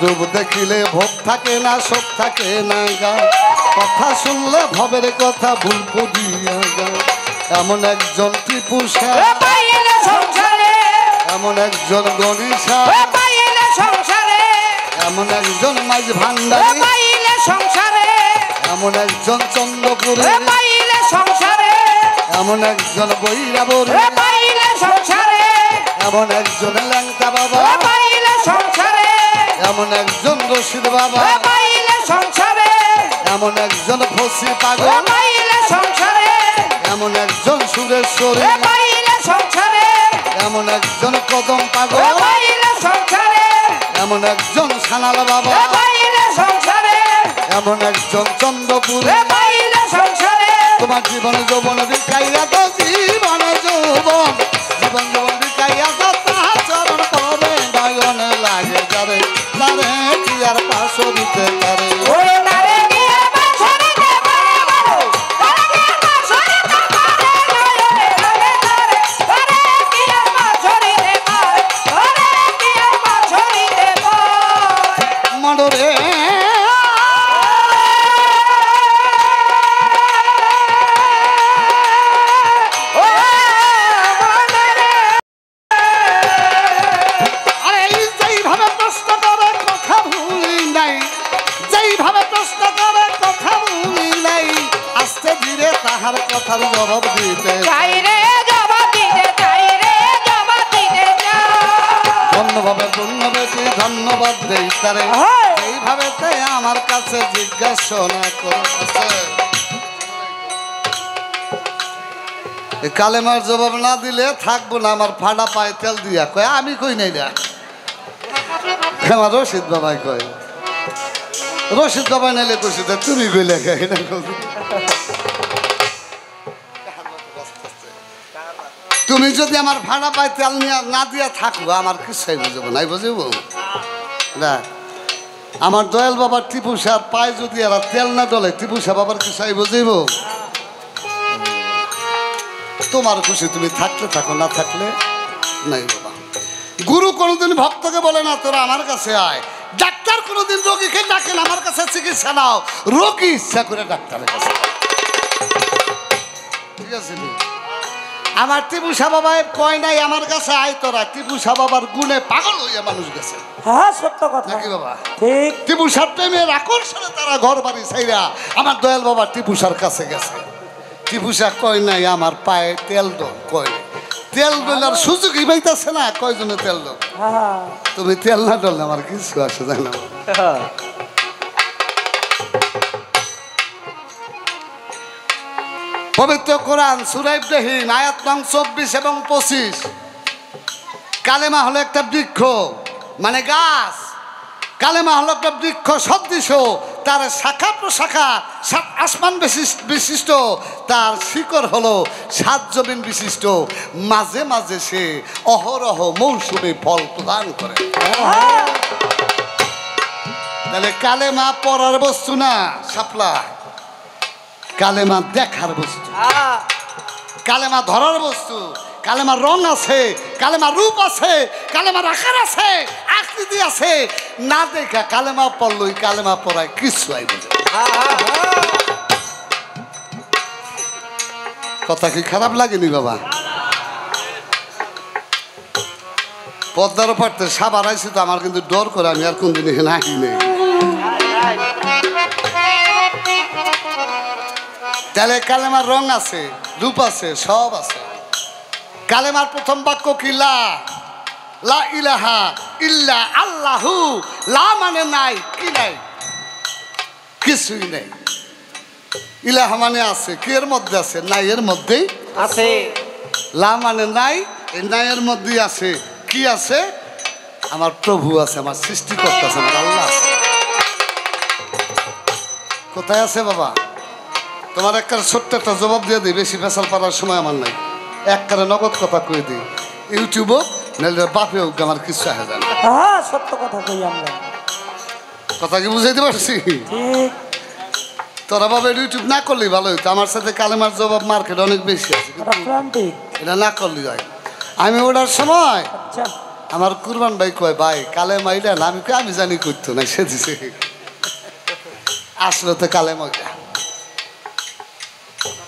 যার দেখিলে ভোগ থাকে না সব থাকে না গায় কথা শুনলে ভবের কথা ভুল পড়িয়া যায় এমন একজন টিপুষা ও এমন একজন গণিসা এমন একজন মাঝ ভান্ডারী সংসারে। এমন একজন চন্দ্রপুরী সংসারে। এমন একজন বৈরাবরী সংসারে। এমন একজন ল্যাংটা বাবা সংসারে। এমন একজন রশিদ বাবা। পাইলে সংসারে। এমন একজন ফসি পাগল। পাইলে সংসারে। এমন একজন সুরেশ্বরী পাইলে সংসারে। এমন একজন কদম পাগল। সংসারে। এমন একজন সানাল বাবা। ও সংসারে। এমন একজন চন্দ্রপুর। বাইরে সংসারে। তোমার জীবন যৌবন বিকাইয়া তো জীবন যৌবন। জীবন যৌবন বিকাইয়া পাশো দিতে ধন্যভাবে ধন্যবাদ ধন্যবাদ দেই তারে। এইভাবে তাই আমার কাছে জিজ্ঞাসা করছে কালেমার জবাব না দিলে থাকব না আমার ফাটা পায়ে তেল দিয়া। কয় আমি কই নাই না আমার রশিদ বাবাই কয়। রশিদ বাবাই নাইলে কইছি তা তুমি কইলে কে? এটা তুমি যদি আমার ভাড়া পাই তেল নিয়ে না দিয়ে থাকব আমার কিছুই বুঝব নাই বুঝব? না। আমার দয়াল বাবার টিপু সার পায়ে যদি, এরা তেল না ডলে টিপু সাহ বাবার কিছুই বুঝিব? তোমার খুশি তুমি থাকলে থাকো, না থাকলে নাই বাবা। গুরু কোনোদিন ভক্তকে বলে না, তোরা আমার কাছে আয়। ডাক্তার কোনোদিন রোগীকে ডাকেন আমার কাছে চিকিৎসা নাও। রোগী ইচ্ছা করে ডাক্তারের কাছে ঠিক আছে নি? আমার টিপু সাহ বাবায় কয় নাই আমার কাছে আয় তোরা। টিপু সাহ বাবার গুণে পাগল হইয়া মানুষ গেছে। হ্যাঁ সত্য কথা। নাকি বাবা? ঠিক। টিপু সার প্রেমের আকর্ষণে তারা ঘর বাড়ি ছাইরা আমার দয়াল বাবা টিপু সার কাছে গেছে। টিপু সার কয় নাই আমার পায়ে তেল দো কয় তেল ডলার সুযোগই পাইতেছে না কয়জনে তেল দো হ্যাঁ তুমি তেল না ডললে আমার কিছু আসে যায় না। পবিত্র কোরআন, সুরা ইব্রাহিম, আয়াত নং চব্বিশ এবং পঁচিশ। কালেমা হলো একটা বৃক্ষ মানে গাছ। কালেমা হলো একটা বৃক্ষ, সদৃশ। তার শাখা প্রশাখা সাত আসমান বিশিষ্ট তার শিকড় হলো সাত জমিন বিশিষ্ট। মাঝে মাঝে সে অহরহ মৌসুমী ফল প্রদান করে। তাহলে কালেমা পড়ার বস্তু না, সাপলা। কালেমা দেখার বস্তু। কালেমা ধরার বস্তু। কালেমার রং আছে কালেমার রূপ আছে, কালেমার আকার আছে, আকৃতি আছে। না দেখা কালেমা পড়লই, কালেমা পড়ায় কিছু আই বুঝে কথা কি খারাপ লাগেনি বাবা? পদ্মার পারতে সাবার আইসি তো আমার কিন্তু ডর করে আমি আর কোনদিন এখানে আসি নেই। তাহলে কালেমার রং আছে রূপ আছে সব আছে। কালেমার প্রথম বাক্য কি? লা। লা ইলাহা ইল্লা আল্লাহু। লা মানে নাই কি নাই? কিছুই নেই। ইলাহা মানে আছে কি এর মধ্যে আছে? নাই এর মধ্যেই আছে। লা মানে নাই এই নাইয়ের মধ্যেই আছে। কি আছে? আমার প্রভু আছে আমার সৃষ্টিকর্তা আছে আমার আল্লাহ আছে। কোথায় আছে বাবা? তোমার একটা ছোট্ট একটা জবাব দিয়ে দিই বেশি ফেসাল পারার সময় আমার নাই। একবারে নগদ কথা কয়ে দিই ইউটিউবও নাহলে বাপেও আমার কিছু যায় হ্যাঁ সত্য কথা কই আমরা। কথা কি বুঝাইতে পারছি? তোরা বাবা ইউটিউব না করলেই ভালো হইতো আমার সাথে কালেমার জবাব মার্কেট অনেক বেশি আছে এটা না করলেই হয় আমি ওটার সময় আচ্ছা। আমার কুরবান ভাই কয় ভাই কালে না। আমি আমি জানি করতো না সে দিছে। আসলে তো কালে মজা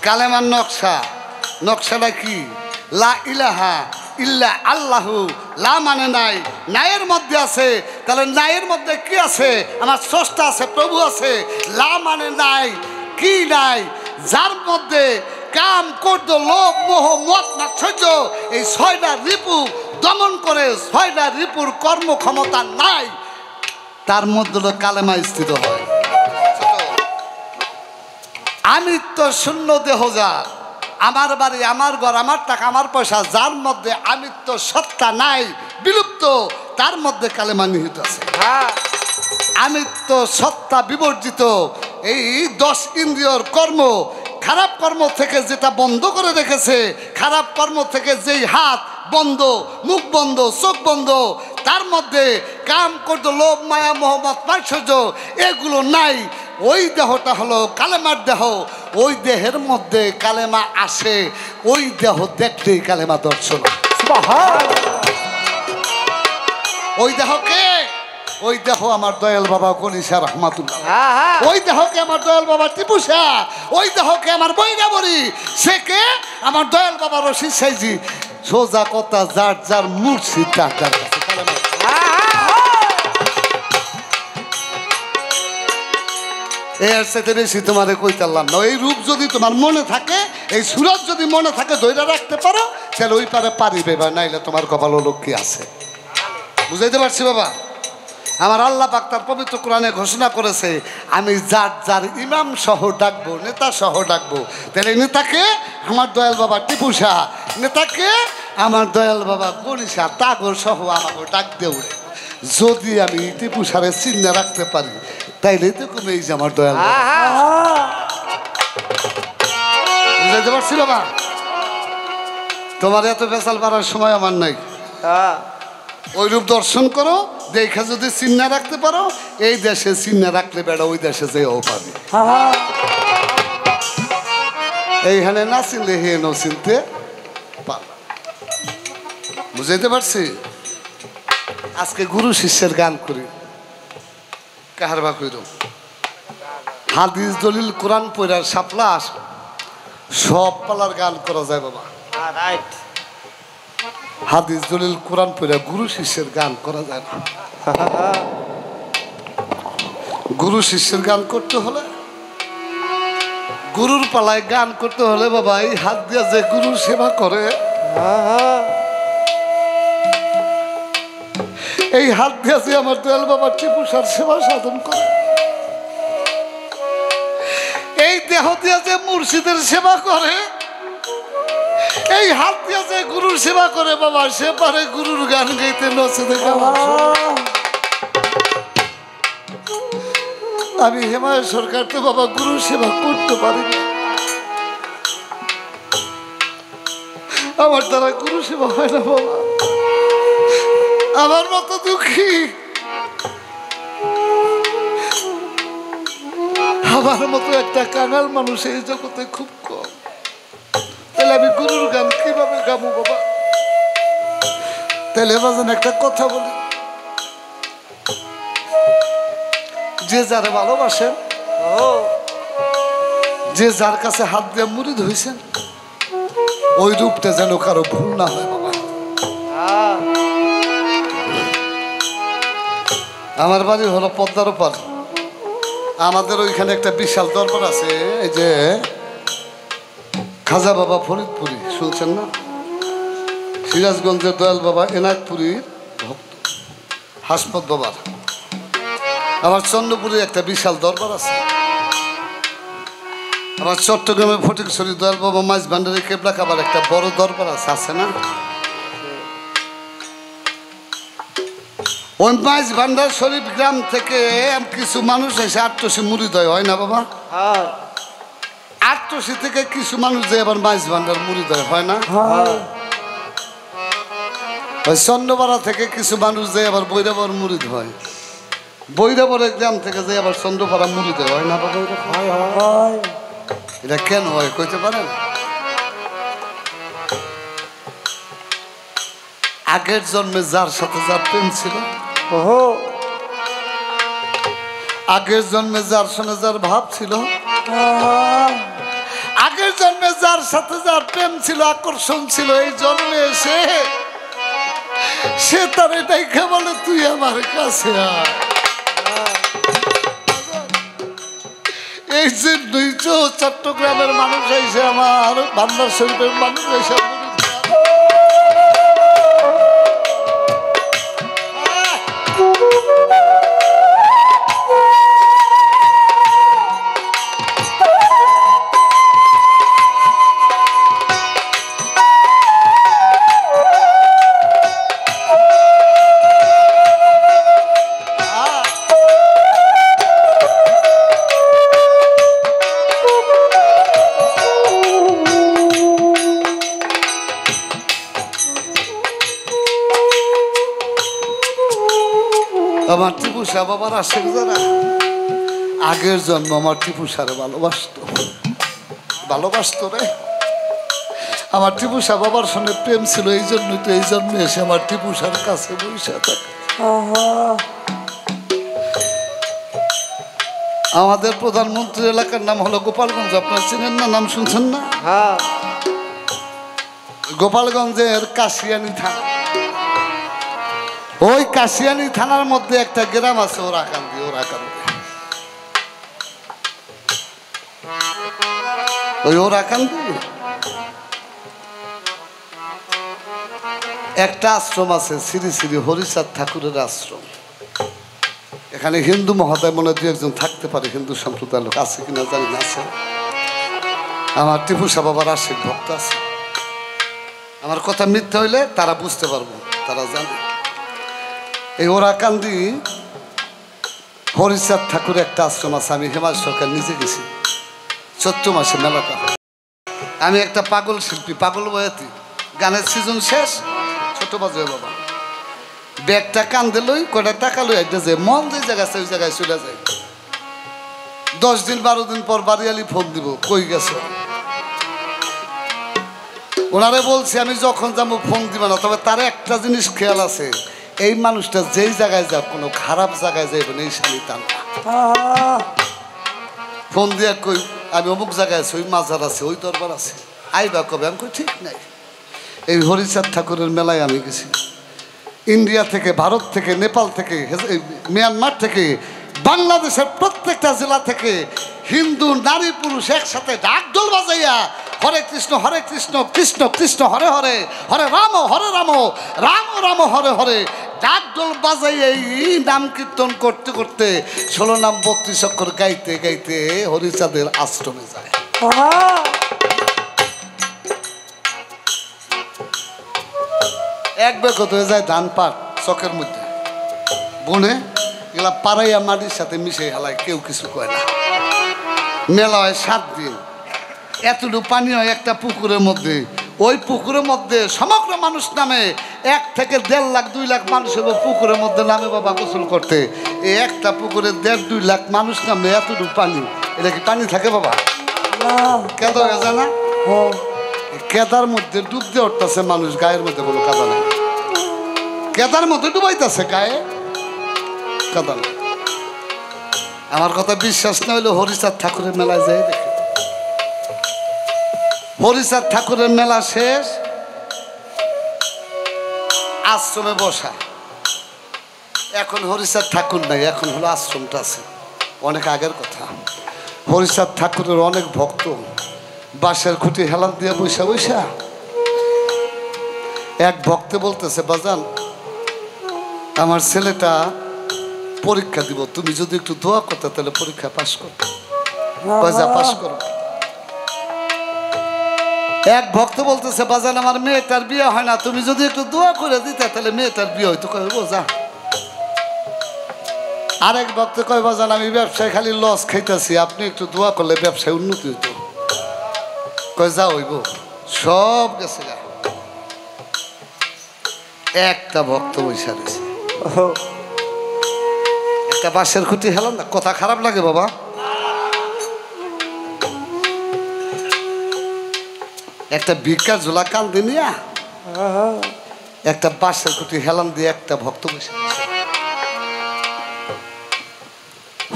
কালেমার নকশা। নকশাটা কি? লা ইলাহা ইল্লা আল্লাহু। লা মানে নাই। নায়ের মধ্যে আছে। তাহলে নায়ের মধ্যে কি আছে? আমার স্রষ্টা আছে, প্রভু আছে। লা মানে নাই, কি নাই? যার মধ্যে কাম করদ লোভ, মোহ, মত মাৎসর্য এই ছয়টা রিপু দমন করে, ছয়টা রিপুর কর্মক্ষমতা নাই। তার মধ্যে কালেমা স্থিত হয়। আমি তো শূন্য দেহ যার আমার বাড়ি আমার ঘর আমার টাকা আমার পয়সা যার মধ্যে আমিত্ব সত্তা নাই বিলুপ্ত তার মধ্যে কালেমা নিহিত আছে। হ্যাঁ। আমিত্ব সত্তা বিবর্জিত এই দশ ইন্দ্রিয়র কর্ম খারাপ কর্ম থেকে যেটা বন্ধ করে রেখেছে খারাপ কর্ম থেকে যেই হাত বন্ধ মুখ বন্ধ চোখ বন্ধ তার মধ্যে কাম করত লোভ মায়া মোহাম্মদ মাৎসর্য এগুলো নাই। ওই দেহটা হলো কালেমার দেহ। ওই দেহের মধ্যে কালেমা আসে। ওই দেহ দেখলেই কালেমা দর্শন ওই দেহকে ওই দেহ আমার দয়াল বাবা কলিশা রহমাতুল্লাহ। ওই দেহকে আমার দয়াল বাবা টিপুসা? ওই দেহকে আমার বৈরাবরী? সে কে? আমার দয়াল বাবা রশিদ সাইজি। সোজা কথা, যার যার মুর্শিদ, তার যার তোমারে কইতারলাম না। এই রূপ যদি তোমার মনে থাকে, এই সুরত যদি মনে থাকে ধৈর্য রাখতে পারো, তাহলে ওই পারে পারিবে বা নাইলে তোমার কপাল লক্ষ্মী আছে। বুঝাইতে পারছি বাবা? আমার আল্লাহ পাক তার পবিত্র কোরআনে ঘোষণা করেছে, আমি যার যার ইমাম সহ ডাকবো, নেতা সহ ডাকবো। তাহলে নেতাকে আমার দয়াল বাবা টিপু নেতাকে আমার দয়াল বাবা গণিসা তাগর সহ আমাকে ডাক দেউড়ে যদি আমি সারের চিহ্ন রাখতে পারি তাইলে তো কমে এই যে আমার দয়াল বুঝাইতে পারছি বাবা? তোমার এত বেসাল পারার সময় আমার নাই। হ্যাঁ। ওই রূপ দর্শন করো দেখে যদি চিহ্ন রাখতে পারো এই দেশে চিহ্ন রাখলে বেড়া ওই দেশে যেও পাবে। এইখানে না চিনলে হে ন চিনতে বুঝাইতে পারছি? আজকে গুরু শিষ্যের গান করি। কাহার বা কইর? হাদিস দলিল কোরআন পৈরার সাপলা আস সব পালার গান করা যায় বাবা। হাদিস দলিল কোরআন পড়ে গুরু শিষ্যের গান করা যায় না। গুরু শিষ্যের গান করতে হলে গুরুর পালায় গান করতে হলে বাবা এই হাত দিয়া যে গুরুর সেবা করে এই হাত দিয়ে আমার দয়াল বাবা টিপুসার সেবা সাধন করে। এই দেহ দিয়ে যে মুর্শিদের সেবা করে, এই হাত দিয়ে যে গুরুর সেবা করে বাবা, সে পারে গুরুর গান গাইতে নচে আমি হেমায় সরকার তো বাবা গুরুর সেবা করতে পারি আমার দ্বারা গুরু সেবা হয় না বাবা। আমার মতো দুঃখী। আমার মতো একটা কাঙাল মানুষ এই জগতে খুব কম। তাহলে আমি গুরুর গান কীভাবে গাবো বাবা? তাহলে বাজান একটা কথা বলি। যে যারা ভালোবাসেন ও যে যার কাছে হাত দিয়ে মুড়ি ধইছেন, ওই রূপটা যেন কারও ভুল না হয় বাবা। আমার বাড়ি হলো পদ্মার ওপার আমাদের ওইখানে একটা বিশাল দরবার আছে, এই যে খাজা বাবা ফরিদপুরি, শুনছেন না? সিরাজগঞ্জের দয়াল বাবা এনায়তপুরীর ভক্ত, হাসপত বাবার। আমার চন্দ্রপুরে একটা বিশাল দরবার আছে। আমার চট্টগ্রামে ফটিকছড়ি দয়াল বাবা মাছ ভান্ডারি কেবলা খাবার একটা বড় দরবার আছে আছে না? মাছ ভান্ডার শরীফ গ্রাম থেকে কিছু মানুষ এসে আটটসি মুড়ি দেয় হয় না বাবা? হ্যাঁ। আটটসি থেকে কিছু মানুষ যে আবার মাছ ভান্ডার মুড়ি দেয় হয় না? ওই চন্দ্রপাড়া থেকে কিছু মানুষ যে আবার বৈরাবর মুড়ি হয়। বৈরাবরের গ্রাম থেকে যে আবার চন্দ্রপাড়া মুড়ি দেয় হয় না বাবা? এটা কেন হয় কইতে পারেন? আগের জন্মে যার সাথে যার প্রেম ছিল ওহো আগের জন্মে যার সঙ্গে যার ভাব ছিল আগের জন্মে যার সাথে যার প্রেম ছিল আকর্ষণ ছিল এই জন্মে এসে সে তার এটাই বলে তুই আমার কাছে এই যে দুইশ চট্টগ্রামের মানুষ এসে আমার বান্দার শরীফের মানুষ এসে টিপু সাহেব বাবার আশেক যারা। আগের জন্ম আমার টিপু সারে ভালোবাসত। ভালোবাসতো রে। আমার টিপু সাহেব বাবার সঙ্গে প্রেম ছিল এই জন্যই তো এই জন্মে এসে আমার টিপু সার কাছে বসে থাকে। আমাদের প্রধানমন্ত্রী এলাকার নাম হলো গোপালগঞ্জ। আপনার চিনেন না নাম শুনছেন না? হ্যাঁ। গোপালগঞ্জের কাশিয়ানি থানা। ওই কাশিয়ানি থানার মধ্যে একটা গ্রাম আছে ওরাকান্দি ওরাকান্দি ওই ওরাকান্দি একটা আশ্রম আছে, শ্রী শ্রী হরিচাঁদ ঠাকুরের আশ্রম। এখানে হিন্দু মহোদয় মনে দু একজন থাকতে পারে, হিন্দু সম্প্রদায়ের লোক আছে কিনা জানি না, আছে। আমার টিপু সাহেব বাবার আশিক ভক্ত আছে। আমার কথা মিথ্যা হইলে তারা বুঝতে পারব, তারা জানে। এই ওরাকান্দি হরিচাঁদ ঠাকুরের একটা আশ্রম আছে, আমি হেমাজ সরকার নিজে গেছি। চৈত্র মাসে মেলাটা আমি একটা পাগল শিল্পী, পাগল বয়াতি। গানের সিজন শেষ, ছোট বাজে বাবা। ব্যাগটা কান্দে লই কটা টাকা লই একটা যে মন যে জায়গা আছে, ওই জায়গায় চলে যায়। দশ দিন, বারো দিন পর বাড়িয়ালি ফোন দিব, কই গেছে? ওনারে বলছি, আমি যখন যাব, ফোন দিব না, তবে তার একটা জিনিস খেয়াল আছে। এই মানুষটা যেই জায়গায় যাক, কোনো খারাপ জায়গায় যাইবে না, এই শালি টান। ফোন দিয়ে কই, আমি অমুক জায়গায় আছি, ওই মাজার আছে, ওই দরবার আছে। আইবা কবে? আমি কই, ঠিক নাই। এই হরিচাঁদ ঠাকুরের মেলায় আমি গেছি। ইন্ডিয়া থেকে, ভারত থেকে, নেপাল থেকে মিয়ানমার থেকে বাংলাদেশের প্রত্যেকটা জেলা থেকে হিন্দু, নারী, পুরুষ একসাথে ডাকডোল বাজাইয়া হরে কৃষ্ণ হরে কৃষ্ণ কৃষ্ণ কৃষ্ণ, হরে হরে হরে রাম হরে রাম রাম রাম, হরে হরে ডাকডোল বাজাইয়া এই নাম কীর্তন করতে করতে ষোলো নাম বত্রিশ অক্ষর গাইতে গাইতে হরিচাঁদের আশ্রমে যায়। এক বেগত হয়ে যায় ধান পাট, চকের মধ্যে। বনে এগুলা পাড়াইয়া মাটির সাথে মিশে হেলায় কেউ কিছু কয় না। মেলা হয় সাত দিন। এতটুকু পানি হয় একটা পুকুরের মধ্যে। ওই পুকুরের মধ্যে সমগ্র মানুষ নামে। এক থেকে দেড় লাখ দুই লাখ মানুষ হবে পুকুরের মধ্যে নামে বাবা গোসল করতে। এই একটা পুকুরে দেড় দুই লাখ মানুষ নামে এতটুকু পানি। এটা কি পানি থাকে বাবা? কেদ হয়ে যায় না? কেদার মধ্যে ডুব দিয়ে উঠতেছে মানুষ গায়ের মধ্যে কোনো কাদা নেই। কেদার মধ্যে ডুবাইতেছে গায়ে। নেই আমার কথা বিশ্বাস না হইলে হরিচাঁদ ঠাকুরের মেলায় যাই দেখে। হরিচাঁদ ঠাকুরের মেলা শেষ, আশ্রমে বসা। এখন হরিচাঁদ ঠাকুর নাই, এখন হলো আশ্রমটা আছে। অনেক আগের কথা। হরিচাঁদ ঠাকুরের অনেক ভক্ত। বাঁশের খুঁটি হেলান দিয়ে বৈশা বৈশা এক ভক্তে বলতেছে, বাজান, আমার ছেলেটা পরীক্ষা দিব। তুমি যদি একটু দোয়া করতে, তাহলে পরীক্ষা পাশ করো। কয় যা পাশ করো। এক ভক্ত বলতেছে, বাজান, আমার মেয়েটার বিয়ে হয় না। তুমি যদি একটু দোয়া করে দিতে, তাহলে মেয়েটার বিয়ে হয়তো কয় যা। আরেক ভক্ত কয়, বাজান, আমি ব্যবসায় খালি লস খাইতেছি। আপনি একটু দোয়া করলে ব্যবসায় উন্নতি হইতো। কয়, যা, হইব। সব গেছে একটা ভক্ত বৈশা রয়েছে। একটা বাঁশের খুঁটি হেলাম না, কথা খারাপ লাগে বাবা। একটা ভিক্ষার ঝোলা কান দিনিয়া একটা বাঁশের খুঁটি হেলান দিয়ে একটা ভক্ত বসে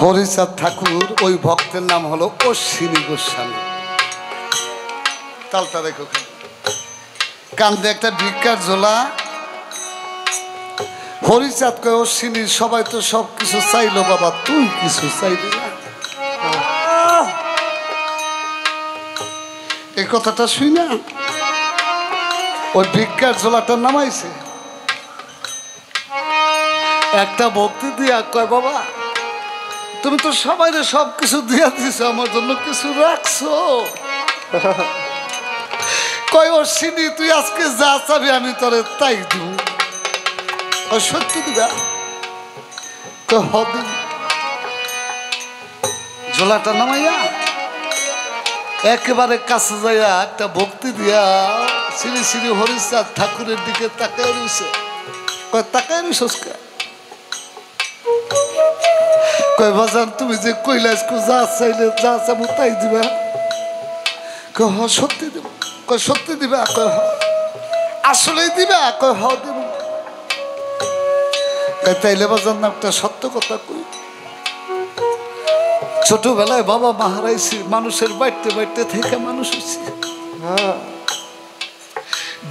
হরিচাঁদ ঠাকুর, ওই ভক্তের নাম হলো অশ্বিনী গোস্বামী। রেখো খালি। কান্দে একটা ভিক্ষার ঝোলা হরিচাঁদ কয়, অশ্বিনী, সবাই তো সব কিছু চাইলো বাবা, তুই কিছু চাইলি না। এই কথাটা শুই না। ওই ভিক্ষার ঝোলাটা নামাইছে। একটা ভক্তি দিয়া কয়, বাবা, তুমি তো সবাই সব কিছু দিয়া দিছো, আমার জন্য কিছু রাখছো। কয়, অশ্বিনী, তুই আজকে যা চাবি আমি তোরে তাই দিব। সত্যি দিবা তো হদি ঝোলাটা নামাইয়া একেবারে কাছে যাইয়া একটা ভক্তি দিয়া শ্রী শ্রী হরিচাঁদ ঠাকুরের দিকে তাকায় রয়েছে কয়, তাকায় রয়েছিস কে কয়, বাজান, তুমি যে কৈলাস যা চাইলে যা চাবো তাই দিবা? কয়, হ, সত্যি দেব। কয়, সত্যি দিবা? কয়, হ। আসলেই দিবা? কয়, হ, দেব। তাইলে বাজান না একটা সত্য কথা কই? ছোটবেলায় বাবা মা হারাইছি মানুষের বাড়তে বাড়তে থেকে মানুষ হয়েছি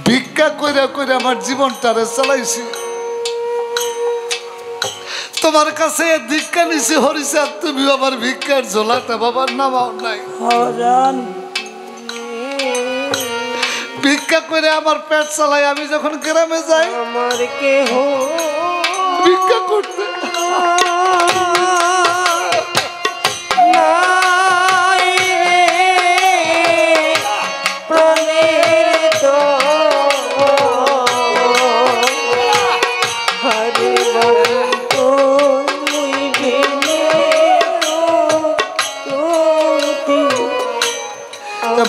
ভিক্ষা কইরা কইরা আমার জীবনটারে চালাইছি। তোমার কাছে ভিক্ষা নিছি হরিচাঁদ তুমি আমার ভিক্ষার ঝোলাটা বাবার নামাও নাই। ভিক্ষা করে আমার পেট চালাই আমি যখন গ্রামে যাই আমার কেহ ভিক্ষা করতে নাই রে প্রাণের তো হরে তুমি বিনে তো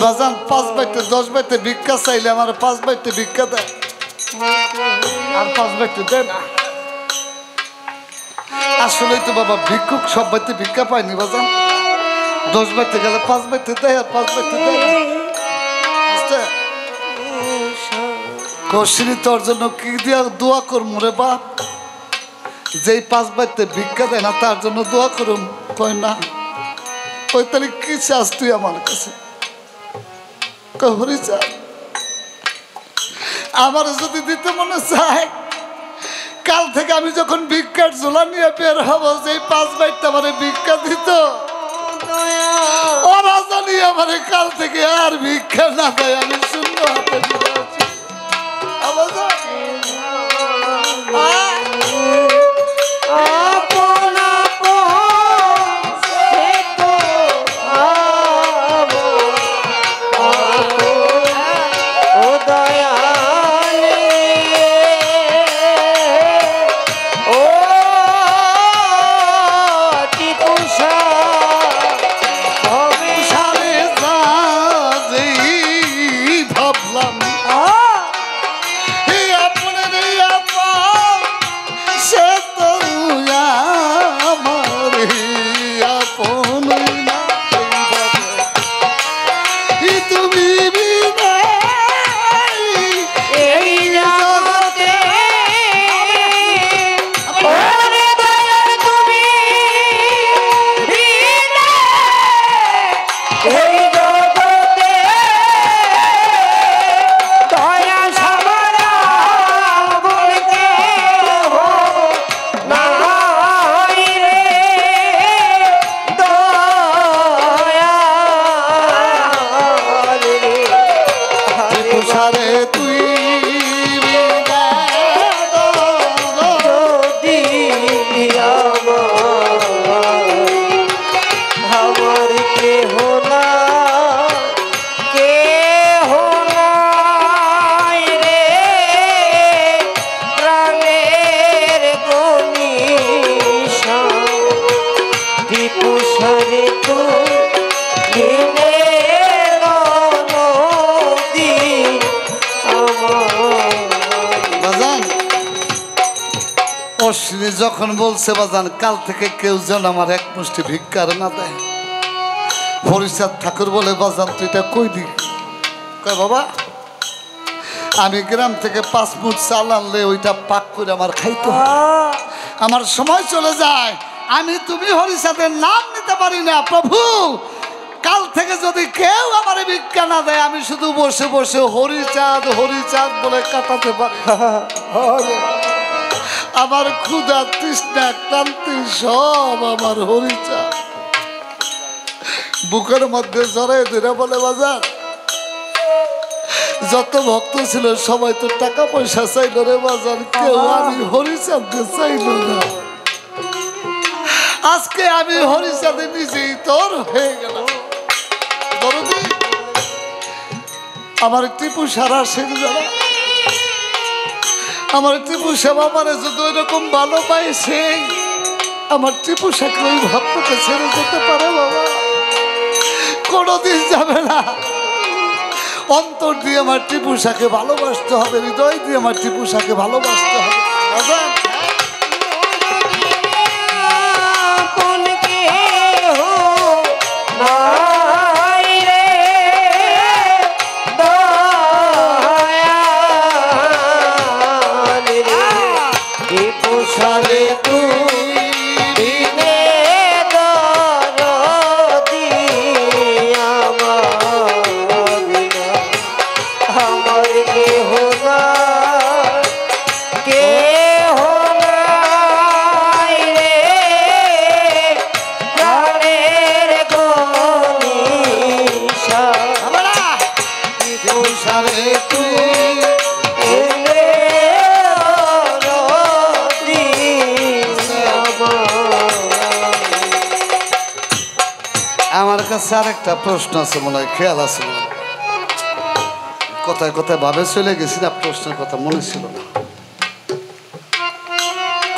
বাজান পাঁচ বাইতে দশ বাইতে ভিক্ষা চাইলে আমার পাঁচ বাইতে ভিক্ষা দেয় আর পাঁচ বাইতে দেয় না আসলেই তো বাবা ভিক্ষুক, সব বাইতে ভিক্ষা পায়নি বাজান দশ বাইতে গেলে পাঁচ বাইতে দেয়, আর পাঁচ বাইতে দেয়? কৌশিনী তোর জন্য কি দিয়া দোয়া করম রে বাপ? যেই পাঁচ বাইতে ভিক্ষা দেয় না, তার জন্য দোয়া করুম, কয় না। ওই তাহলে কি চাস তুই আমার কাছে? কহরি চা আমার যদি দিতে মনে চায় কাল থেকে আমি যখন ভিক্ষার ঝোলা নিয়ে বের হব সেই পাঁচ বাইটটা আমার ভিক্ষা দিত ওরা জানি আমার কাল থেকে আর ভিক্ষা না দেয়, আমি শূন্য হাতে যখন বলছে বাজান কাল থেকে কেউ যেন আমার এক মুষ্টি ভিক্ষার না দেয় হরিচাঁদ ঠাকুর বলে বাজান তুই এটা কই দি বাবা আমি গ্রাম থেকে পাঁচ মুঠ চাল আনলে ওইটা পাক করে আমার খাইতে হয় আমার সময় চলে যায় আমি তুমি হরিচাঁদের নাম নিতে পারি না প্রভু কাল থেকে যদি কেউ আমার ভিক্ষা না দেয় আমি শুধু বসে বসে হরিচাঁদ হরিচাঁদ বলে কাটাতে পারি আমার ক্ষুধা তৃষ্ণা ক্লান্তি সব আমার হরিচাঁদ বুকের মধ্যে জড়াই ধরে বলে বাজার যত ভক্ত ছিল সবাই তো টাকা পয়সা চাইল রে বাজার কেউ আমি হরিচাঁদকে চাইল না। আজকে আমি হরিচাঁদে নিজেই তোর হয়ে গেল আমার টিপু সারা যারা আমার টিপু সেবা মানে যদি ওই রকম ভালো পাইছে আমার টিপু সাকে ওই ভাবটাকে ছেড়ে যেতে পারে বাবা। কোনোদিন যাবে না। অন্তর দিয়ে আমার টিপু সাকে ভালোবাসতে হবে, হৃদয় দিয়ে আমার টিপু সাকে ভালোবাসতে হবে। কাছে আরেকটা প্রশ্ন আছে মনে হয়, খেয়াল আছে মনে কোথায় কোথায় ভাবে চলে গেছি না, প্রশ্নের কথা মনে ছিল না।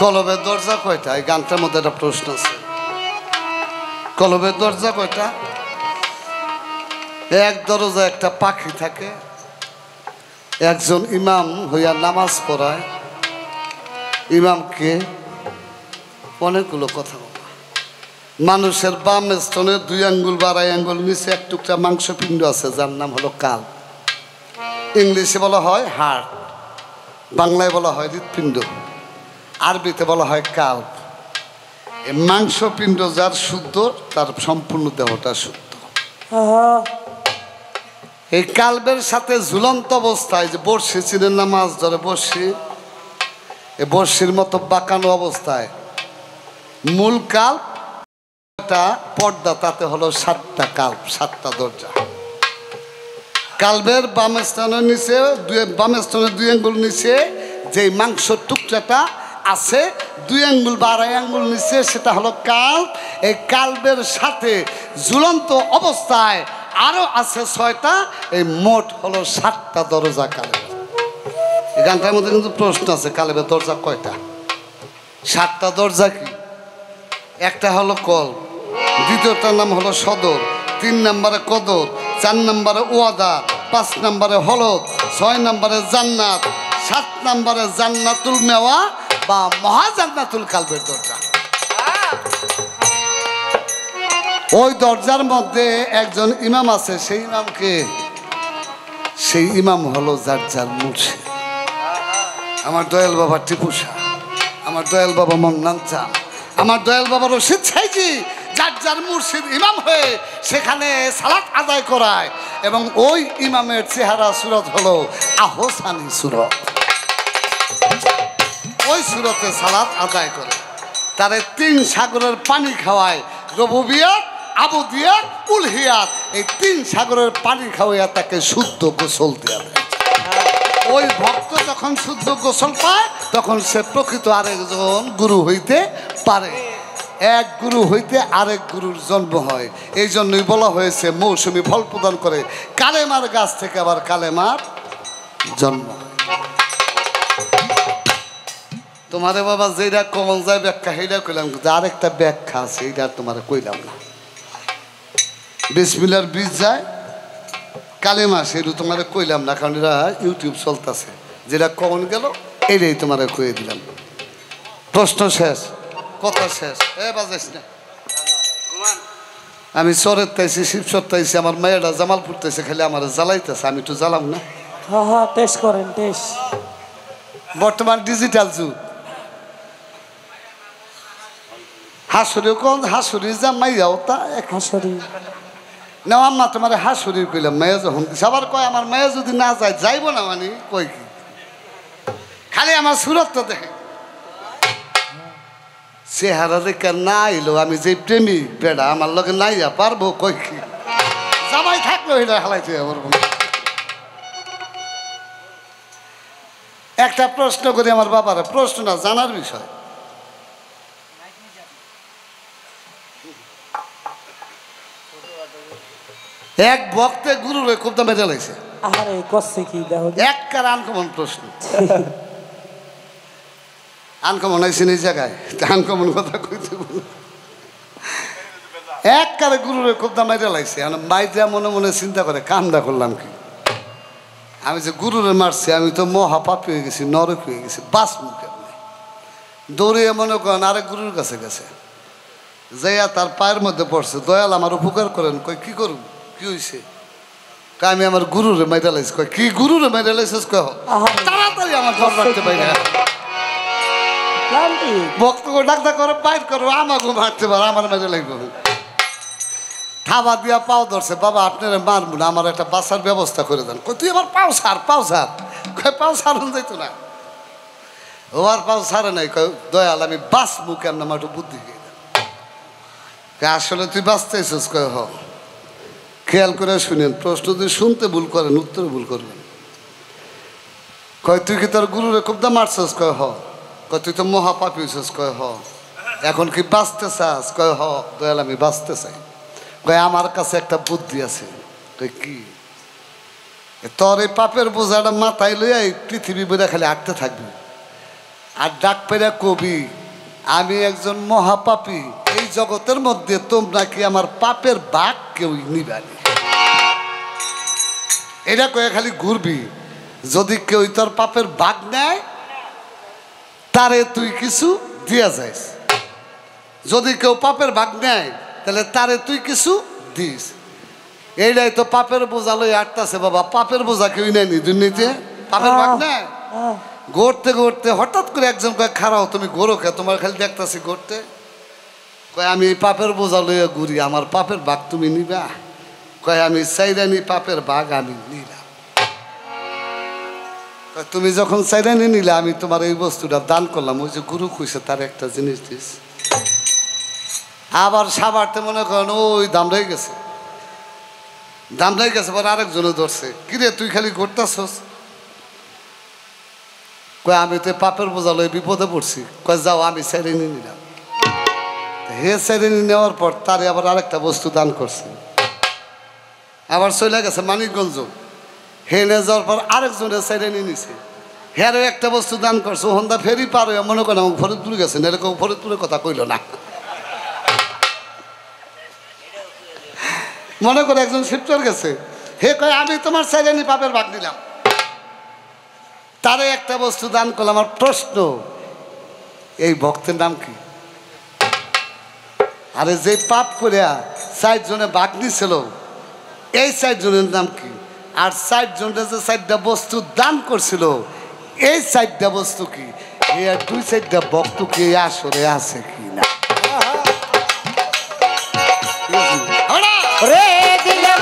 কলবের দরজা কয়টা? এই গানটার মধ্যে একটা প্রশ্ন আছে। কলবের দরজা কয়টা? এক দরজা একটা পাখি থাকে, একজন ইমাম হইয়া নামাজ পড়ায়। ইমামকে অনেকগুলো কথা মানুষের বাম স্তনে দুই আঙ্গুল বা আড়াই আঙ্গুল নিচে এক টুকরা মাংসপিণ্ড আছে যার নাম হলো কাল। ইংলিশে বলা হয় হার্ট বাংলায় বলা হয় হৃৎপিণ্ড আরবিতে বলা হয় কাল। এই মাংসপিণ্ড যার শুদ্ধ তার সম্পূর্ণ দেহটা শুদ্ধ। এই কালবের সাথে ঝুলন্ত অবস্থায় যে বর্ষি চিনেন না মাছ ধরে বর্ষি এই বর্ষির মতো বাঁকানো অবস্থায় মূল কাল একটা পর্দা, তাতে হলো সাতটা কাল্প সাতটা দরজা। কালবের বাম স্থানের নিচে, দুই বাম স্থানের দুই আঙ্গুল নিচে যে মাংস টুকরাটা আছে, দুই আঙ্গুল বা আড়াই আঙ্গুল নিচে, সেটা হলো কাল। এই কালবের সাথে ঝুলন্ত অবস্থায় আরও আছে ছয়টা, এই মোট হলো সাতটা দরজা কালের। এই গানটার মধ্যে কিন্তু প্রশ্ন আছে কালেবের দরজা কয়টা? সাতটা দরজা কি? একটা হলো কল দ্বিতীয়টার নাম হলো সদর, তিন নম্বরে কদর, চার নম্বরে ওয়াদা, পাঁচ নম্বরে হলদ, ছয় নম্বরে জান্নাত, সাত নম্বরে জান্নাতুল মেওয়া বা মহাজান্নাতুল কালবের দরজা। ওই দরজার মধ্যে একজন ইমাম আছে, সেই ইমামকে, সেই ইমাম হলো যার যার মুর্শিদ আমার দয়াল বাবা টিপুসা, আমার দয়াল বাবা মন্নান চান আমার দয়াল বাবা রশিদ ছাইজি যার যার মুর্শিদ ইমাম হয়ে সেখানে সালাত আদায় করায় এবং ওই ইমামের চেহারা সুরত হলো আহসানি সুরত। ওই সুরতে সালাত আদায় করে। তারে তিন সাগরের পানি খাওয়ায় রবুবিয়াত আবুদিয়াত উলহিয়াত। এই তিন সাগরের পানি খাওয়াইয়া তাকে শুদ্ধ গোসল দেওয়া। ওই ভক্ত যখন শুদ্ধ গোসল পায়, তখন সে প্রকৃত আরেকজন গুরু হইতে পারে। এক গুরু হইতে আরেক গুরুর জন্ম হয়। এই জন্যই বলা হয়েছে, মৌসুমি ফল প্রদান করে। কালেমার গাছ থেকে আবার কালেমার জন্ম। তোমারে বাবা যেটা কমল যায় ব্যাখ্যা সেইটা কইলাম। কিন্তু আরেকটা ব্যাখ্যা আছে এইটা তোমারে কইলাম না। বিসমিল্লার বীজ যায়, কালেমা সেটা তোমারে কইলাম না, কারণ এরা ইউটিউব চলতেছে। যেটা কমন গেল এইটাই তোমারে কয়ে দিলাম। প্রশ্ন শেষ। কথা শেষ। এ বাজাইস না। আমি চরের তাইছি শিবসর তাইছি আমার মেয়েরা জামালপুর তাইছে খালি আমার জ্বালাইতেছে আমি একটু জ্বালাম না। হ্যাঁ হ্যাঁ টেস্ট করেন টেস্ট বর্তমান ডিজিটাল যুগ। হাসুরি কোন হাসুরি যা মাইয়াও তা এক হাসরি। না আম্মা তোমার হাসুরি কইলাম মেয়ে যখন আবার কয় আমার মেয়ে যদি না যায় যাইব না মানে কই কি? খালি আমার সুরত তো দেখে চেহারা দেখে না এলো আমি যে প্রেমিক বেড়া আমার লগে নাই পারব কই কি? জামাই থাকল এটা হালাইতে আমার একটা প্রশ্ন করি আমার বাবারা প্রশ্ন না জানার বিষয়। এক ভক্তে গুরুরে খুব দামে জ্বালাইছে। আরে করছে কি দেখো। এক কার আনকমন প্রশ্ন। [LAUGHS] আনকমন আইসি এই জায়গায়। আনকমন কথা কইতে। এক কারে গুরুরে খুব দামে জ্বালাইছে এখন মাইজা মনে মনে চিন্তা করে কামদা করলাম কি? আমি যে গুরুরে মারছি আমি তো মহা পাপি হয়ে গেছি নরক হয়ে গেছি বাস মুখে দৌড়িয়ে মনে করেন আরেক গুরুর কাছে গেছে। যাইয়া তার পায়ের মধ্যে পড়ছে। দয়াল আমার উপকার করেন। কই কি করুন কি হয়েছে কয় আমি আমার গুরুরে মাইরা লাইছি। কয় কি গুরুরে মাইরা লাইছিস কয় তাড়াতাড়ি আমার ঘর রাখতে পারি না। ভক্তকে ডাক্তার করে, বাইর করো, আমাকে মারতে পারো, আমার মাইরা লাগবে। থাবা দিয়া পাও ধরছে, বাবা, আপনারা মারবো না, আমার একটা বাসার ব্যবস্থা করে দেন। তুই আমার পাও সার পাও সার কয় পাও সারুন যাইতো না। ও আর পাও সারে নাই কয় দয়াল, আমি বাস মুখে আমার একটু বুদ্ধি আসলে তুই বাঁচতেছিস কয় হ। খেয়াল করে শুনেন, প্রশ্ন তুই শুনতে ভুল করেন, উত্তরে ভুল করবেন। কয় তুই কি তোর গুরুরে খুব দা মারছিস কয় হ? কয় তুই তো মহাপাপি হইছিস কয় হ। এখন কি বাঁচতে চাস কয় হ, দয়াল আমি বাঁচতে চাই কয় আমার কাছে একটা বুদ্ধি আছে। কই কি? তোর এই পাপের বোঝাটা মাথায় লইয়া এই পৃথিবী বেড়ে খালি আটতে থাকবি। আর ডাক পেরা কবি, আমি একজন মহাপাপী, এই জগতের মধ্যে তোমরা কি আমার পাপের বাঘ কেউ নিবানি এটা কয়ে খালি ঘুরবি। যদি কেউ তোর পাপের বাঘ নেয় তারে তুই কিছু দিয়া যাইস। যদি কেউ পাপের ভাগ নেয় তাহলে তারে তুই কিছু দিস। এইটাই তো পাপের বোঝা লই আটতাছে বাবা। পাপের বোঝা কেউ নেয়নি দুর্নীতি। পাপের ভাগ নেয়। গড়তে গড়তে হঠাৎ করে একজন কয়ে খারাও তুমি গড়ো কে? তোমার খালি দেখতাছি গড়তে। কয় আমি পাপের বোঝা লইয়া ঘুরি। আমার পাপের ভাগ তুমি নিবা। কয় আমি চাইরানি পাপের ভাগ আমি নিলাম। তুমি যখন চাইরানি নিলে, আমি তোমার এই বস্তুটা দান করলাম। ওই যে গুরু কইছে, তার একটা জিনিস দিস। আবার সাবারতে মনে করেন, ওই দাম রয়ে গেছে। দাম রয়ে গেছে পর আরেকজনে ধরছে। কিরে, তুই খালি ঘুরতাছস? কয়, আমি তো পাপের বোঝা বিপদে পড়ছি। কয়, যাও, আমি সেরেনি নিলাম। হে সেরেনি নেওয়ার পর তারে আবার আরেকটা বস্তু দান করছে। আবার চলে গেছে মানিকগঞ্জ হে নিয়ে যাওয়ার পর আরেকজনে সেরেনি নিছে। হেরও একটা বস্তু দান করছে হন্দা ফেরি পার মনে করেন আমাকে ফরিদপুর গেছে এরকম ফরিদপুরের কথা কইল না। মনে করে একজন শিফটার গেছে। হে কয়, আমি তোমার সেরেনি পাপের ভাগ দিলাম তারে একটা বস্তু দান করলাম, আমার প্রশ্ন, এই ভক্তের নাম কি? আরে যে পাপ করিয়া ষাট জনে বাঘ নিছিল, এই ষাট জনের নাম কি? আর ষাট জনের যে চারটা বস্তু দান করছিল এই চারটা বস্তু কি আর দুই চারটা বস্তু কি আসরে আছে কি না আছে? হরা! রে দিলে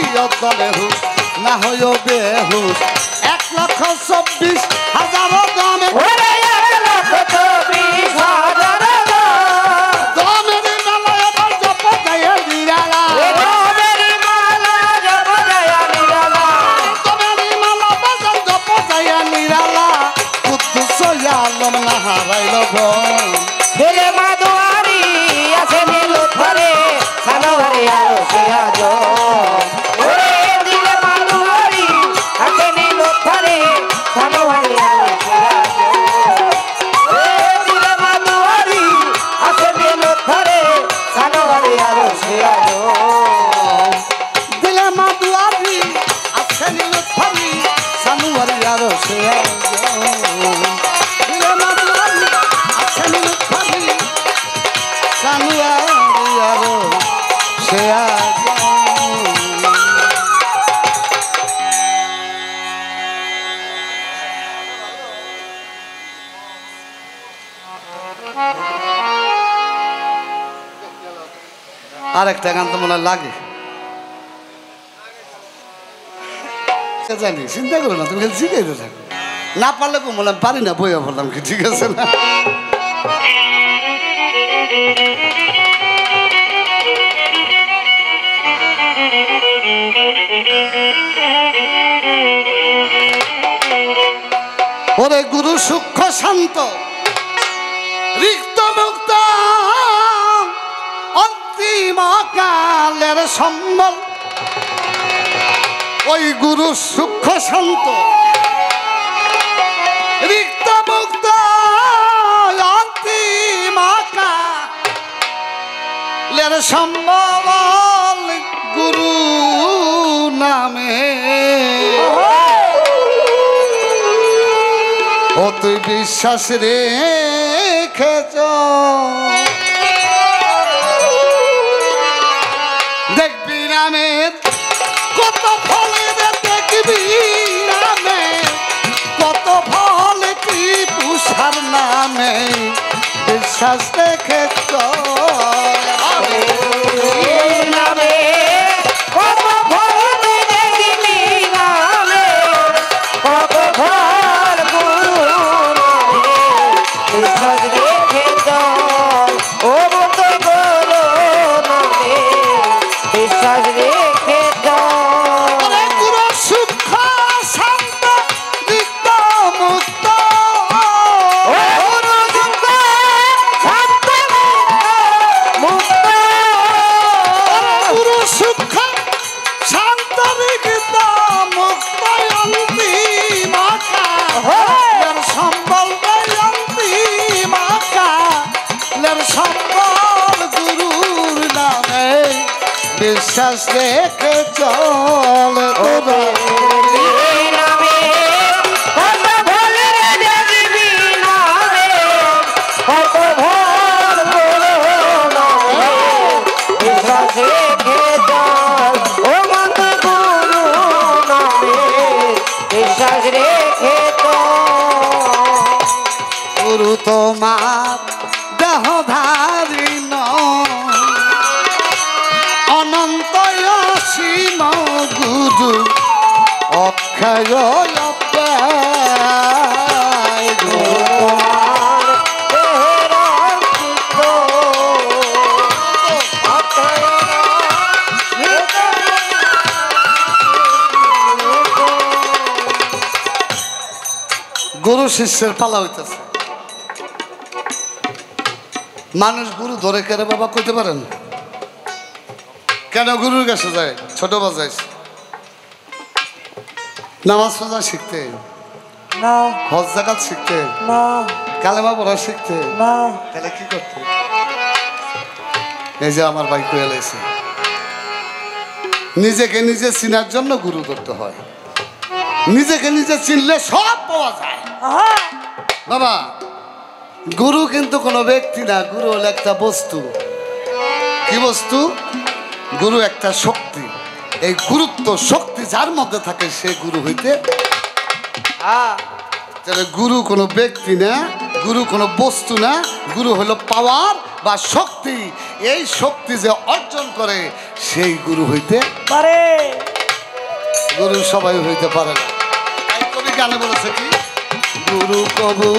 রাখিও কমে হুশ না হইও বেহুশ এক লক্ষ চব্বিশ হাজার দামে ওরে এক লক্ষ একটা গান তো মনে লাগে। জানি, চিন্তা করো না, তুমি খালি শিখাইতে থাকো। না পারলে কো বললাম পারি না, বইয়া বললাম কি, ঠিক আছে না? ওরে গুরু সূক্ষ্ম শান্ত। কালের সম্বল। ওই গুরু সূক্ষ্ম শান্ত। রিক্ত গুরু নামে। তুই বিশ্বাস রেখেছ। নামে বিশ্বাস রেখেছ বিশ্বাস রেখে চল গুরু তোমার শিষ্যের পালা হইতেছে। মানুষ গুরু ধরে কেন বাবা কইতে পারেন? কেন গুরুর কাছে যায়? ছোট বাজাইস নামাজ পড়া শিখতে। না। হজ জাকাত শিখতে। না। কালেমা পড়া শিখতে। না। তাহলে কি করতে? এই যে আমার ভাই কয়ে লাইছে। নিজেকে নিজে চিনার জন্য গুরু ধরতে হয়। নিজেকে নিজে চিনলে সব পাওয়া যায়। বাবা গুরু কিন্তু কোনো ব্যক্তি না গুরু হলো একটা বস্তু। কি বস্তু? গুরু একটা শক্তি। এই গুরুত্ব শক্তি যার মধ্যে থাকে সে গুরু হইতে তাহলে গুরু কোনো ব্যক্তি না গুরু কোনো বস্তু না গুরু হলো পাওয়ার বা শক্তি। এই শক্তি যে অর্জন করে সেই গুরু হইতে পারে। গুরু সবাই হইতে পারে না। তাই কবি গানে বলেছে কি? গুরু কবু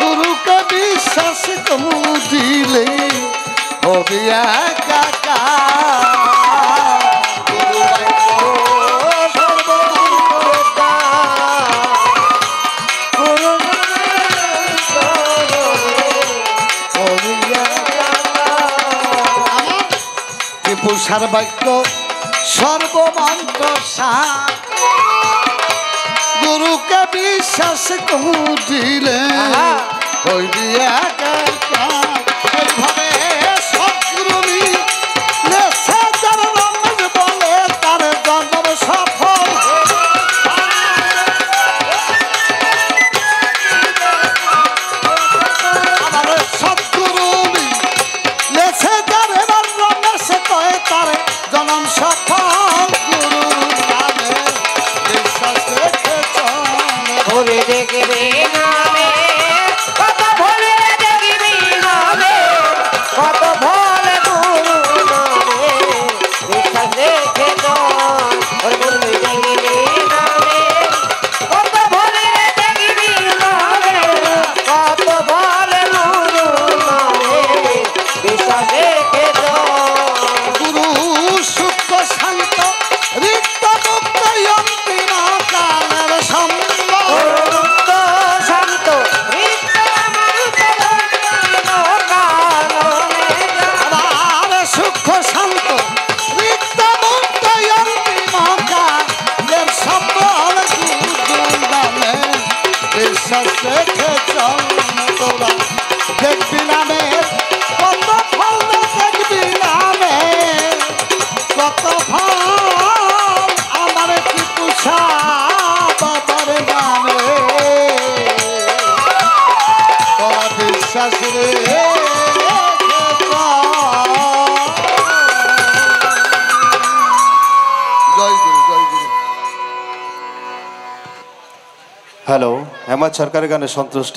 গুরুকে বিশ্বাস তমু দিলে হবিয়া কাকা সার বাক্য সর্বমন্ত্র যে বিশ্বাস কু দিলে। কই দিয়া সরকারের গানে সন্তুষ্ট।